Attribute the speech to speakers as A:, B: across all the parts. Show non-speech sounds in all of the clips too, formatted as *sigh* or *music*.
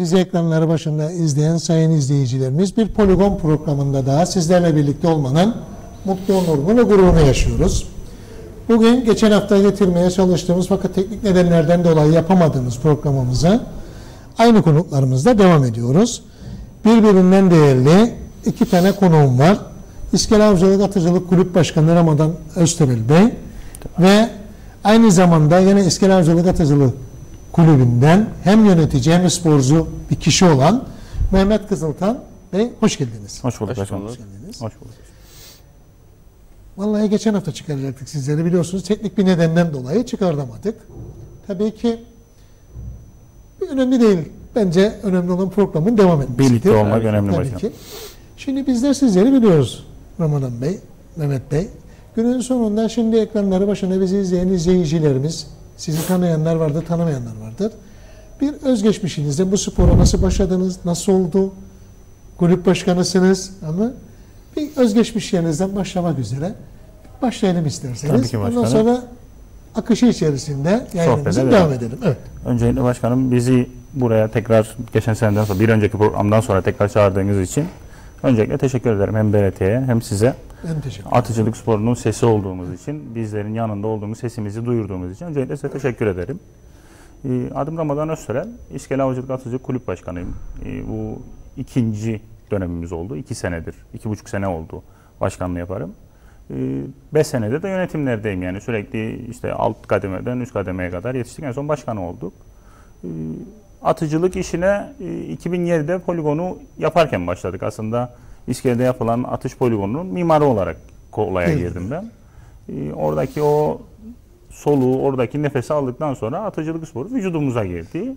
A: Bizi ekranları başında izleyen sayın izleyicilerimiz bir poligon programında daha sizlerle birlikte olmanın mutlu onurunu ve gururunu yaşıyoruz. Bugün geçen hafta getirmeye çalıştığımız fakat teknik nedenlerden dolayı yapamadığımız programımıza aynı konuklarımızla devam ediyoruz. Birbirinden değerli iki tane konuğum var. İskele Avcılık Atıcılık Kulüp Başkanı Ramazan Özterel Bey ve aynı zamanda yine İskele Avcılık Atıcılık Kulübü'nden hem yönetici hem sporcu bir kişi olan Mehmet Kızıltan Bey hoş geldiniz.
B: Hoş bulduk
C: Hoş bulduk.
A: Hoş geldiniz.
B: Hoş bulduk.
A: Vallahi geçen hafta çıkaracaktık sizleri biliyorsunuz. Teknik bir nedenden dolayı çıkartamadık. Tabii ki önemli değil. Bence önemli olan programın devam etmesidir.
B: Birlikte olmak önemli
A: Tabii
B: başkanım.
A: ki. Şimdi bizler sizleri biliyoruz Ramazan Bey, Mehmet Bey. Günün sonunda şimdi ekranları başına bizi izleyen izleyicilerimiz, sizi tanıyanlar vardır, tanımayanlar vardır. Bir özgeçmişinizde bu spora nasıl başladınız, nasıl oldu? Kulüp başkanısınız ama bir özgeçmiş yerinizden başlamak üzere başlayalım isterseniz.
B: Tabii ki
A: Ondan
B: başkanım.
A: sonra akışı içerisinde yayınımıza devam. edelim. Evet.
B: Öncelikle başkanım bizi buraya tekrar geçen seneden sonra bir önceki programdan sonra tekrar çağırdığınız için öncelikle teşekkür ederim hem BRT'ye hem size.
A: Ben teşekkür ederim.
B: Atıcılık sporunun sesi olduğumuz için, bizlerin yanında olduğumuz, sesimizi duyurduğumuz için öncelikle size teşekkür ederim. Ee, Adım Ramazan Özsören, İskele Avcılık Atıcılık Kulüp Başkanıyım. Ee, Bu ikinci dönemimiz oldu. iki senedir, iki buçuk sene oldu başkanlığı yaparım. Ee, Beş senede de yönetimlerdeyim yani sürekli işte alt kademeden üst kademeye kadar yetiştik. En son başkan olduk. Ee, Atıcılık işine e, 2007'de poligonu yaparken başladık. Aslında İskele'de yapılan atış poligonunun mimarı olarak olaya
A: Evet.
B: girdim ben. Ee, Oradaki o soluğu, oradaki nefesi aldıktan sonra atıcılık sporu vücudumuza girdi.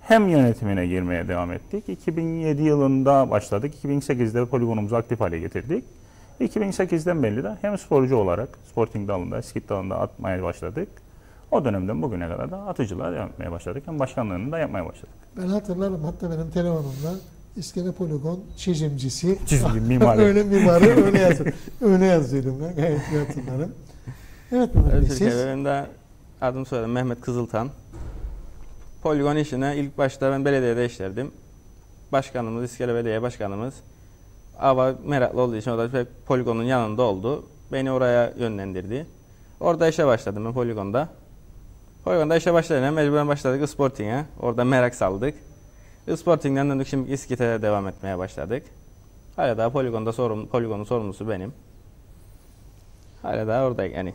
B: Hem yönetimine girmeye devam ettik. 2007 yılında başladık. 2008'de poligonumuzu aktif hale getirdik. 2008'den beri de hem sporcu olarak sporting dalında, skit dalında atmaya başladık. O dönemden bugüne kadar da atıcılar yapmaya başladık. Hem başkanlığını da yapmaya başladık.
A: Ben hatırlarım hatta benim telefonumda İskele Poligon çizimcisi
B: Çizgi, *laughs* mimari.
A: öyle mimarı öyle yazıyor. öyle yazıyordum ben gayet iyi hatırlarım. Evet Mehmet Bey siz
C: benim de adım soyadım Mehmet Kızıltan. Poligon işine ilk başta ben belediyede işlerdim. Başkanımız, İskele Belediye Başkanımız Ava meraklı olduğu için o da hep poligonun yanında oldu. Beni oraya yönlendirdi. Orada işe başladım ben poligonda. Poligonda işe başlayınca mecburen başladık Sporting'e. Orada merak saldık. Sporting'den döndük şimdi İskit'e devam etmeye başladık. Hala daha poligonda sorum, poligonun sorumlusu benim. Hala daha oradayım yani.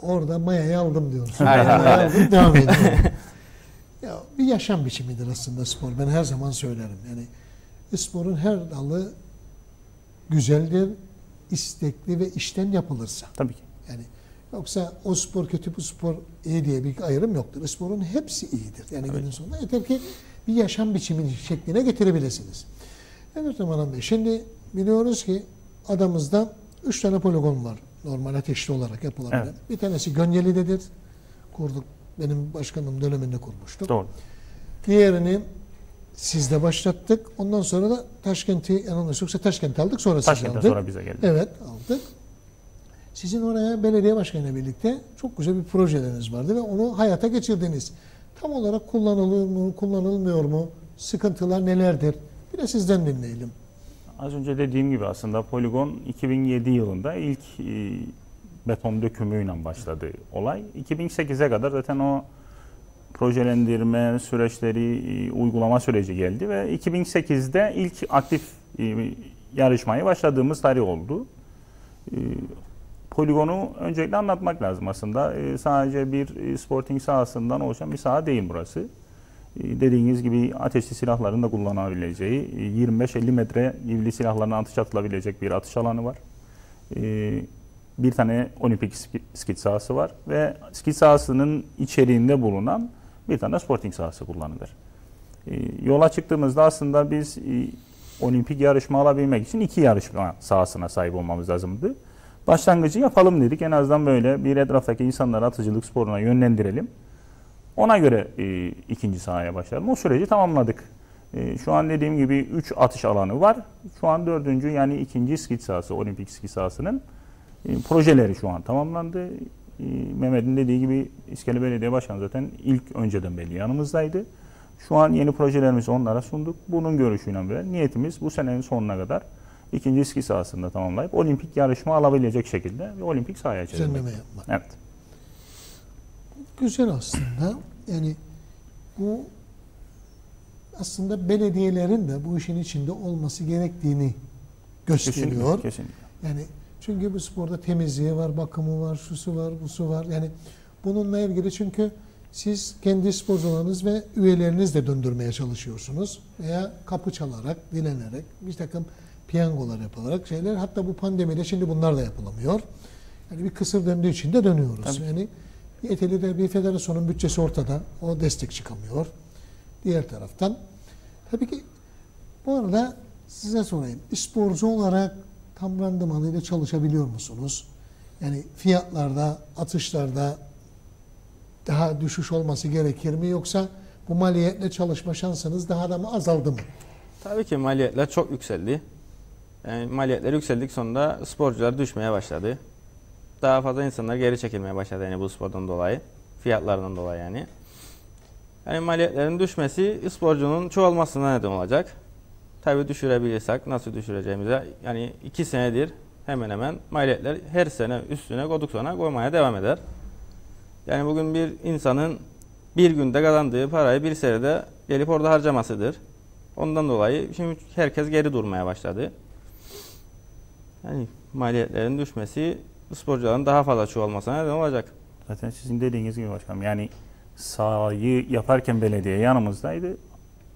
A: orada mayayı aldım diyorsun. *laughs*
C: Aynen
A: Mayayı aldım, devam ediyorum. *laughs* ya bir yaşam biçimidir aslında spor. Ben her zaman söylerim. Yani sporun her dalı güzeldir, istekli ve işten yapılırsa.
B: Tabii ki.
A: Yani yoksa o spor kötü bu spor iyi diye bir ayrım yoktur. Sporun hepsi iyidir. Yani günün sonunda yeter ki bir yaşam biçimini şekline getirebilirsiniz. Evet Ramazan Bey şimdi biliyoruz ki adamızda üç tane poligon var normal ateşli olarak yapılabilen.
B: Evet.
A: Bir tanesi Gönyeli'dedir. Kurduk. Benim başkanım döneminde kurmuştuk.
B: Doğru.
A: Diğerini sizde başlattık. Ondan sonra da Taşkent'i yanılmıyorsa Taşkent'i aldık sonra
B: Taşkent'ten
A: aldık.
B: sonra bize geldi.
A: Evet aldık. Sizin oraya belediye başkanıyla birlikte çok güzel bir projeleriniz vardı ve onu hayata geçirdiniz. Tam olarak kullanılıyor mu, kullanılmıyor mu? Sıkıntılar nelerdir? Bir de sizden dinleyelim.
B: Az önce dediğim gibi aslında poligon 2007 yılında ilk e, beton dökümüyle başladı olay. 2008'e kadar zaten o projelendirme süreçleri, e, uygulama süreci geldi ve 2008'de ilk aktif e, yarışmaya başladığımız tarih oldu. Poligonu öncelikle anlatmak lazım aslında. E, Sadece bir e, sporting sahasından oluşan bir saha değil burası. E, Dediğiniz gibi ateşli silahların da kullanabileceği, e, 25-50 metre ivli silahların atış atılabilecek bir atış alanı var. E, Bir tane olimpik ski- skit sahası var ve skit sahasının içeriğinde bulunan bir tane sporting sahası kullanılır. E, Yola çıktığımızda aslında biz e, olimpik yarışma alabilmek için iki yarışma sahasına sahip olmamız lazımdı. Başlangıcı yapalım dedik. En azından böyle bir etraftaki insanları atıcılık sporuna yönlendirelim. Ona göre e, ikinci sahaya başlayalım. O süreci tamamladık. E, şu an dediğim gibi 3 atış alanı var. Şu an dördüncü yani ikinci skit sahası, olimpik skit sahasının e, projeleri şu an tamamlandı. E, Mehmet'in dediği gibi İskele Belediye Başkanı zaten ilk önceden belli yanımızdaydı. Şu an yeni projelerimizi onlara sunduk. Bunun görüşüyle beraber niyetimiz bu senenin sonuna kadar ikinci eski sahasında tamamlayıp olimpik yarışma alabilecek şekilde bir olimpik sahaya çevirmek.
A: Düzenleme yapmak.
B: Evet.
A: Güzel aslında. Yani bu aslında belediyelerin de bu işin içinde olması gerektiğini gösteriyor.
B: Kesinlikle. kesinlikle.
A: Yani çünkü bu sporda temizliği var, bakımı var, şusu var, busu var. Yani bununla ilgili çünkü siz kendi sporcularınız ve üyeleriniz de döndürmeye çalışıyorsunuz. Veya kapı çalarak, dilenerek, bir takım piyangolar yapılarak şeyler. Hatta bu pandemide şimdi bunlar da yapılamıyor. Yani bir kısır döndüğü için de dönüyoruz.
B: Tabii.
A: Yani yeteli de bir federasyonun bütçesi ortada. O destek çıkamıyor. Diğer taraftan. Tabii ki bu arada size sorayım. Sporcu olarak tam randımanıyla çalışabiliyor musunuz? Yani fiyatlarda, atışlarda daha düşüş olması gerekir mi? Yoksa bu maliyetle çalışma şansınız daha da mı azaldı mı?
C: Tabii ki maliyetler çok yükseldi. Yani maliyetler yükseldik sonunda sporcular düşmeye başladı. Daha fazla insanlar geri çekilmeye başladı yani bu spordan dolayı. Fiyatlarından dolayı yani. Yani maliyetlerin düşmesi sporcunun çoğalmasına neden olacak. Tabii düşürebilirsek nasıl düşüreceğimize yani iki senedir hemen hemen maliyetler her sene üstüne koyduk sonra koymaya devam eder. Yani bugün bir insanın bir günde kazandığı parayı bir senede gelip orada harcamasıdır. Ondan dolayı şimdi herkes geri durmaya başladı. Yani maliyetlerin düşmesi sporcuların daha fazla çoğalmasına neden olacak.
B: Zaten sizin dediğiniz gibi başkanım. Yani sahayı yaparken belediye yanımızdaydı.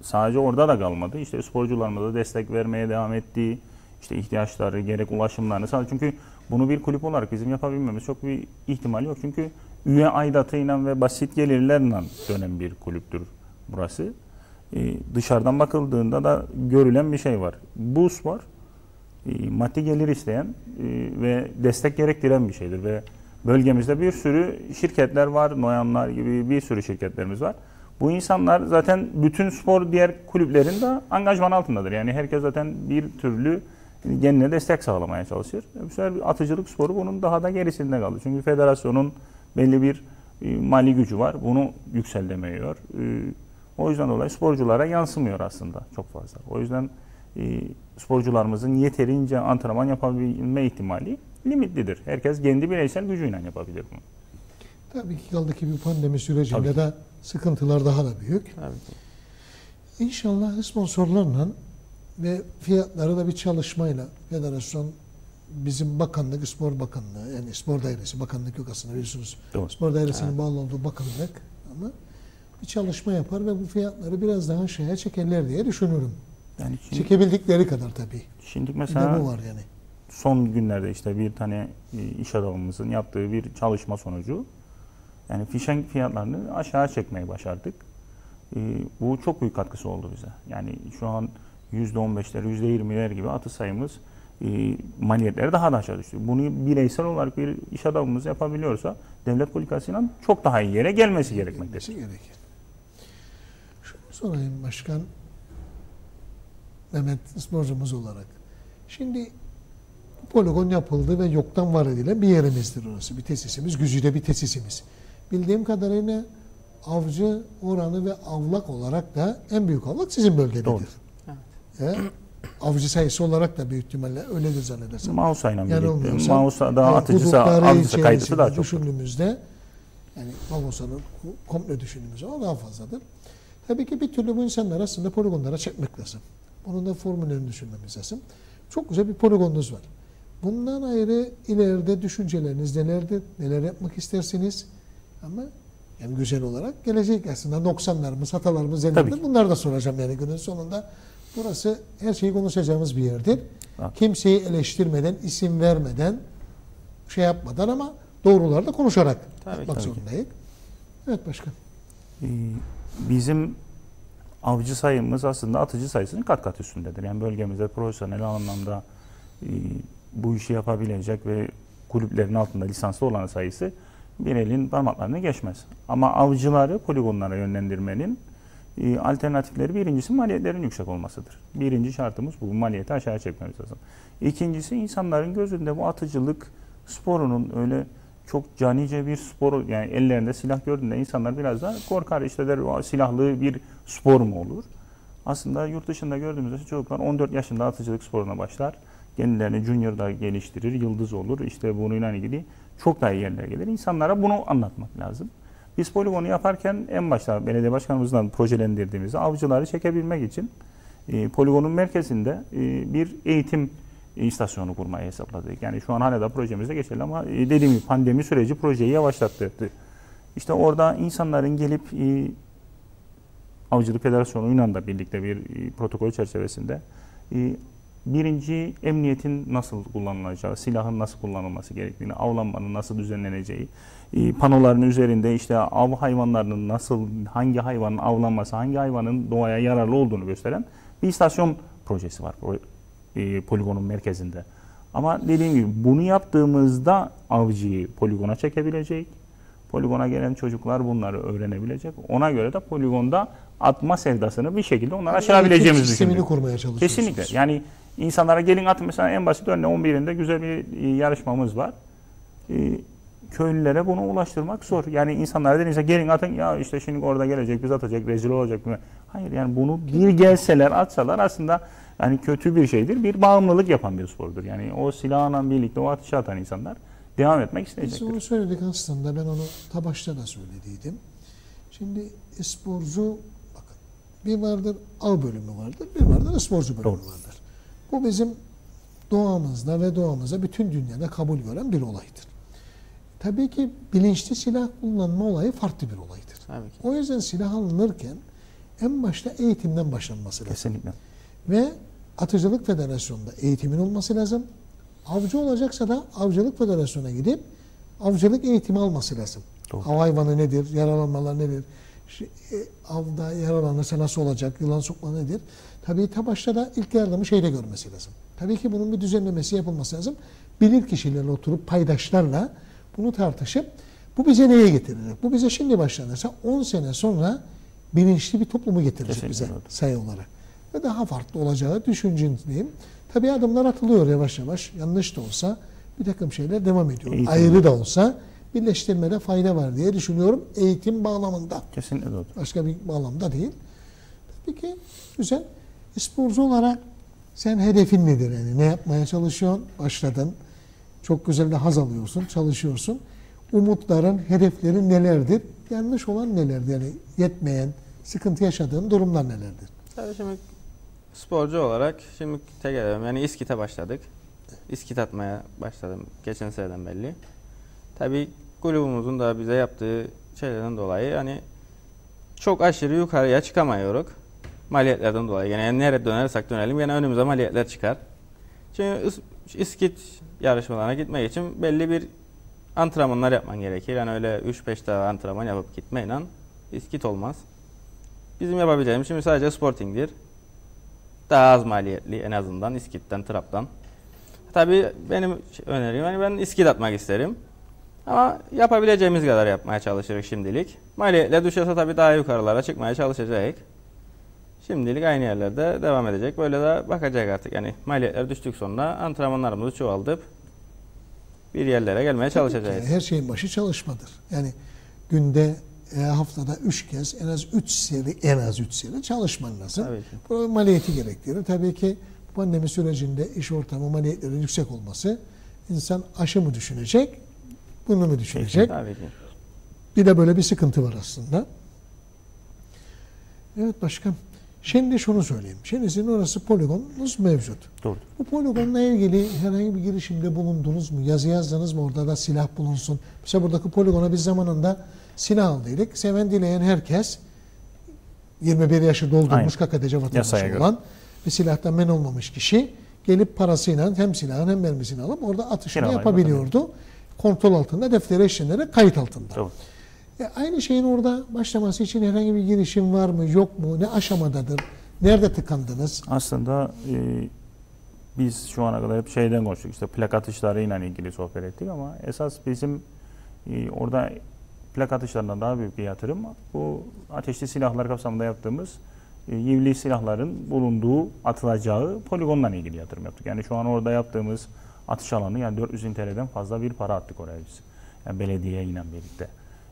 B: Sadece orada da kalmadı. İşte sporcularımıza destek vermeye devam etti. İşte ihtiyaçları, gerek ulaşımlarını sağladı. Çünkü bunu bir kulüp olarak bizim yapabilmemiz çok bir ihtimal yok. Çünkü üye aidatıyla ve basit gelirlerle dönen bir kulüptür burası. Ee, dışarıdan bakıldığında da görülen bir şey var. Bu spor maddi gelir isteyen e, ve destek gerektiren bir şeydir ve bölgemizde bir sürü şirketler var, Noyanlar gibi bir sürü şirketlerimiz var. Bu insanlar zaten bütün spor diğer kulüplerin de angajman altındadır. Yani herkes zaten bir türlü kendine destek sağlamaya çalışır. Bu sefer atıcılık sporu bunun daha da gerisinde kaldı. Çünkü federasyonun belli bir e, mali gücü var. Bunu yükseltemiyor. E, o yüzden dolayı sporculara yansımıyor aslında çok fazla. O yüzden e, sporcularımızın yeterince antrenman yapabilme ihtimali limitlidir. Herkes kendi bireysel gücüyle yapabilir bunu.
A: Tabii ki kaldı ki bir pandemi sürecinde
B: Tabii
A: de sıkıntılar daha da büyük.
C: Tabii.
A: İnşallah sponsorlarla ve fiyatları da bir çalışmayla federasyon bizim bakanlık, spor bakanlığı yani spor dairesi, bakanlık yok aslında biliyorsunuz.
B: Doğru.
A: Spor dairesinin
C: Evet.
A: bağlı olduğu bakanlık ama bir çalışma yapar ve bu fiyatları biraz daha şeye çekerler diye düşünüyorum.
B: Yani şimdi,
A: Çekebildikleri kadar tabii.
B: şimdi
A: Bir de
B: mesela
A: bu var yani.
B: son günlerde işte bir tane e, iş adamımızın yaptığı bir çalışma sonucu yani fişen fiyatlarını aşağı çekmeyi başardık. E, bu çok büyük katkısı oldu bize. Yani şu an %15'ler, %20'ler gibi atı sayımız e, maliyetleri daha da aşağı düştü. Bunu bireysel olarak bir iş adamımız yapabiliyorsa devlet politikasıyla çok daha iyi yere gelmesi gerekmektedir.
A: Gelmesi gerekir. Şunu sorayım başkan Mehmet sporcumuz olarak. Şimdi poligon yapıldı ve yoktan var edilen bir yerimizdir orası. Bir tesisimiz, güzide bir tesisimiz. Bildiğim kadarıyla avcı oranı ve avlak olarak da en büyük avlak sizin bölgededir.
B: Doğru.
A: He? Avcı sayısı olarak da büyük ihtimalle öyledir zannedersem.
B: Mausa ile birlikte. Mausa da
A: e,
B: atıcısı, avcısı kaydısı daha çok.
A: Düşündüğümüzde yani Mavosa'nın komple düşündüğümüzde o daha fazladır. Tabii ki bir türlü bu insanlar aslında poligonlara çekmek lazım. Bunun da formüllerini düşünmemiz lazım. Çok güzel bir poligonunuz var. Bundan ayrı ileride düşünceleriniz nelerdir? Neler yapmak istersiniz? Ama yani güzel olarak gelecek aslında 90'larımız, hatalarımız
B: ki.
A: Bunları da soracağım yani günün sonunda. Burası her şeyi konuşacağımız bir yerdir.
B: Evet.
A: Kimseyi eleştirmeden, isim vermeden, şey yapmadan ama doğruları da konuşarak
C: Tabii
A: yapmak
B: tabii
A: zorundayız. Evet başkan.
B: Ee, bizim avcı sayımız aslında atıcı sayısının kat kat üstündedir. Yani bölgemizde profesyonel anlamda e, bu işi yapabilecek ve kulüplerin altında lisanslı olan sayısı bir elin parmaklarını geçmez. Ama avcıları poligonlara yönlendirmenin e, alternatifleri birincisi maliyetlerin yüksek olmasıdır. Birinci şartımız bu maliyeti aşağı çekmemiz lazım. İkincisi insanların gözünde bu atıcılık sporunun öyle çok canice bir spor yani ellerinde silah gördüğünde insanlar biraz da korkar işte der "O silahlı bir spor mu olur? Aslında yurt dışında gördüğümüzde çocuklar 14 yaşında atıcılık sporuna başlar. Kendilerini junior'da geliştirir, yıldız olur. İşte bununla ilgili çok daha iyi yerlere gelir. İnsanlara bunu anlatmak lazım. Biz poligonu yaparken en başta belediye başkanımızdan projelendirdiğimizde avcıları çekebilmek için e, poligonun merkezinde e, bir eğitim istasyonu kurmayı hesapladık. Yani şu an hala da projemizde geçerli ama e, dediğim gibi pandemi süreci projeyi yavaşlattırdı. İşte orada insanların gelip e, Avcılık Federasyonu Yunan'da birlikte bir e, protokol çerçevesinde birinci emniyetin nasıl kullanılacağı, silahın nasıl kullanılması gerektiğini, avlanmanın nasıl düzenleneceği, panoların üzerinde işte av hayvanlarının nasıl, hangi hayvanın avlanması, hangi hayvanın doğaya yararlı olduğunu gösteren bir istasyon projesi var e, poligonun merkezinde. Ama dediğim gibi bunu yaptığımızda avcıyı poligona çekebilecek, Poligona gelen çocuklar bunları öğrenebilecek. Ona göre de poligonda atma sevdasını bir şekilde onlara
A: Eğitim sistemini
B: düşünüyorum.
A: kurmaya çalışıyorsunuz.
B: Kesinlikle. Yani insanlara gelin atın mesela en basit örneği 11'inde güzel bir e, yarışmamız var. Köylülere bunu ulaştırmak zor. Yani insanlara denirse gelin atın ya işte şimdi orada gelecek biz atacak rezil olacak mı? Hayır yani bunu bir gelseler atsalar aslında yani kötü bir şeydir. Bir bağımlılık yapan bir spordur. Yani o silahla birlikte o atışa atan insanlar devam etmek
A: Biz
B: isteyecektir.
A: onu söyledik aslında. Ben onu ta başta da söylediydim. Şimdi sporcu bakın bir vardır av bölümü vardır, bir vardır sporcu bölümü
B: Doğru.
A: vardır. Bu bizim doğamızda ve doğamıza bütün dünyada kabul gören bir olaydır. Tabii ki bilinçli silah kullanma olayı farklı bir olaydır.
C: Tabii ki.
A: O yüzden silah alınırken en başta eğitimden başlanması lazım.
B: Kesinlikle.
A: Ve Atıcılık Federasyonu'nda eğitimin olması lazım. Avcı olacaksa da Avcılık Federasyonu'na gidip avcılık eğitimi alması lazım.
B: Doğru.
A: Av hayvanı nedir, yaralanmalar nedir, e, avda yaralanırsa nasıl olacak, yılan sokma nedir? Tabii ta başta da ilk yardımı şeyde görmesi lazım. Tabii ki bunun bir düzenlemesi yapılması lazım. Bilir kişilerle oturup paydaşlarla bunu tartışıp bu bize neye getirecek? Bu bize şimdi başlanırsa 10 sene sonra bilinçli bir toplumu getirecek
B: Kesinlikle
A: bize
B: öyle.
A: sayı olarak. Ve daha farklı olacağı düşüncendeyim. Tabii adımlar atılıyor yavaş yavaş. Yanlış da olsa bir takım şeyler devam ediyor.
B: Eğitim.
A: Ayrı da olsa birleştirmede fayda var diye düşünüyorum eğitim bağlamında.
B: Kesinlikle doğru.
A: Başka bir bağlamda değil. Peki güzel. Sporcu olarak sen hedefin nedir? Yani ne yapmaya çalışıyorsun? Başladın. Çok güzel de haz alıyorsun, çalışıyorsun. Umutların, hedeflerin nelerdir? Yanlış olan nelerdir? Yani yetmeyen, sıkıntı yaşadığın durumlar nelerdir?
C: Tabii şimdi sporcu olarak şimdi tek edemem. Yani İskit'e başladık. İskit atmaya başladım geçen seneden belli. Tabii kulübümüzün da bize yaptığı şeylerden dolayı yani çok aşırı yukarıya çıkamıyoruz. Maliyetlerden dolayı. Yani nereye dönersek dönelim yine önümüze maliyetler çıkar. Çünkü İskit yarışmalarına gitmek için belli bir antrenmanlar yapman gerekir. Yani öyle 3-5 daha antrenman yapıp gitmeyle İskit olmaz. Bizim yapabileceğimiz şimdi sadece sportingdir. Daha az maliyetli en azından iskitten, traptan. Tabii benim önerim yani ben iskit atmak isterim. Ama yapabileceğimiz kadar yapmaya çalışırız şimdilik. Maliyetler düşerse tabii daha yukarılara çıkmaya çalışacak. Şimdilik aynı yerlerde devam edecek. Böyle de bakacak artık. Yani maliyetler düştük sonra antrenmanlarımızı çoğaltıp bir yerlere gelmeye çalışacağız.
A: Tabii ki Her şeyin başı çalışmadır. Yani günde e, haftada üç kez en az üç seri en az üç seri çalışman lazım.
C: Tabii ki.
A: Bu maliyeti gerektirir. Tabii ki pandemi sürecinde iş ortamı maliyetlerin yüksek olması insan aşı mı düşünecek, bunu mu düşünecek?
C: Tabii ki.
A: Bir de böyle bir sıkıntı var aslında. Evet başkan. Şimdi şunu söyleyeyim. Şimdi sizin orası poligonunuz mevcut.
B: Doğru.
A: Bu poligonla ilgili herhangi bir girişimde bulundunuz mu? Yazı yazdınız mı? Orada da silah bulunsun. Mesela buradaki poligona biz zamanında silah aldıydık. Seven dileyen herkes 21 yaşı doldurmuş. KKTC vatandaşı olan ve silahtan men olmamış kişi gelip parasıyla hem silahın hem mermisini alıp orada atışını
B: Kiralayıp
A: yapabiliyordu. Kontrol altında, defteri eşlenere kayıt altında.
B: Doğru.
A: E, aynı şeyin orada başlaması için herhangi bir girişim var mı, yok mu, ne aşamadadır, nerede tıkandınız?
B: Aslında e, biz şu ana kadar hep şeyden konuştuk işte plak atışlarıyla ilgili sohbet ettik ama esas bizim e, orada plak atışlarından daha büyük bir yatırım bu ateşli silahlar kapsamında yaptığımız e, yivli silahların bulunduğu atılacağı poligonla ilgili yatırım yaptık. Yani şu an orada yaptığımız atış alanı yani 400 bin TL'den fazla bir para attık oraya biz. Yani belediye ile birlikte.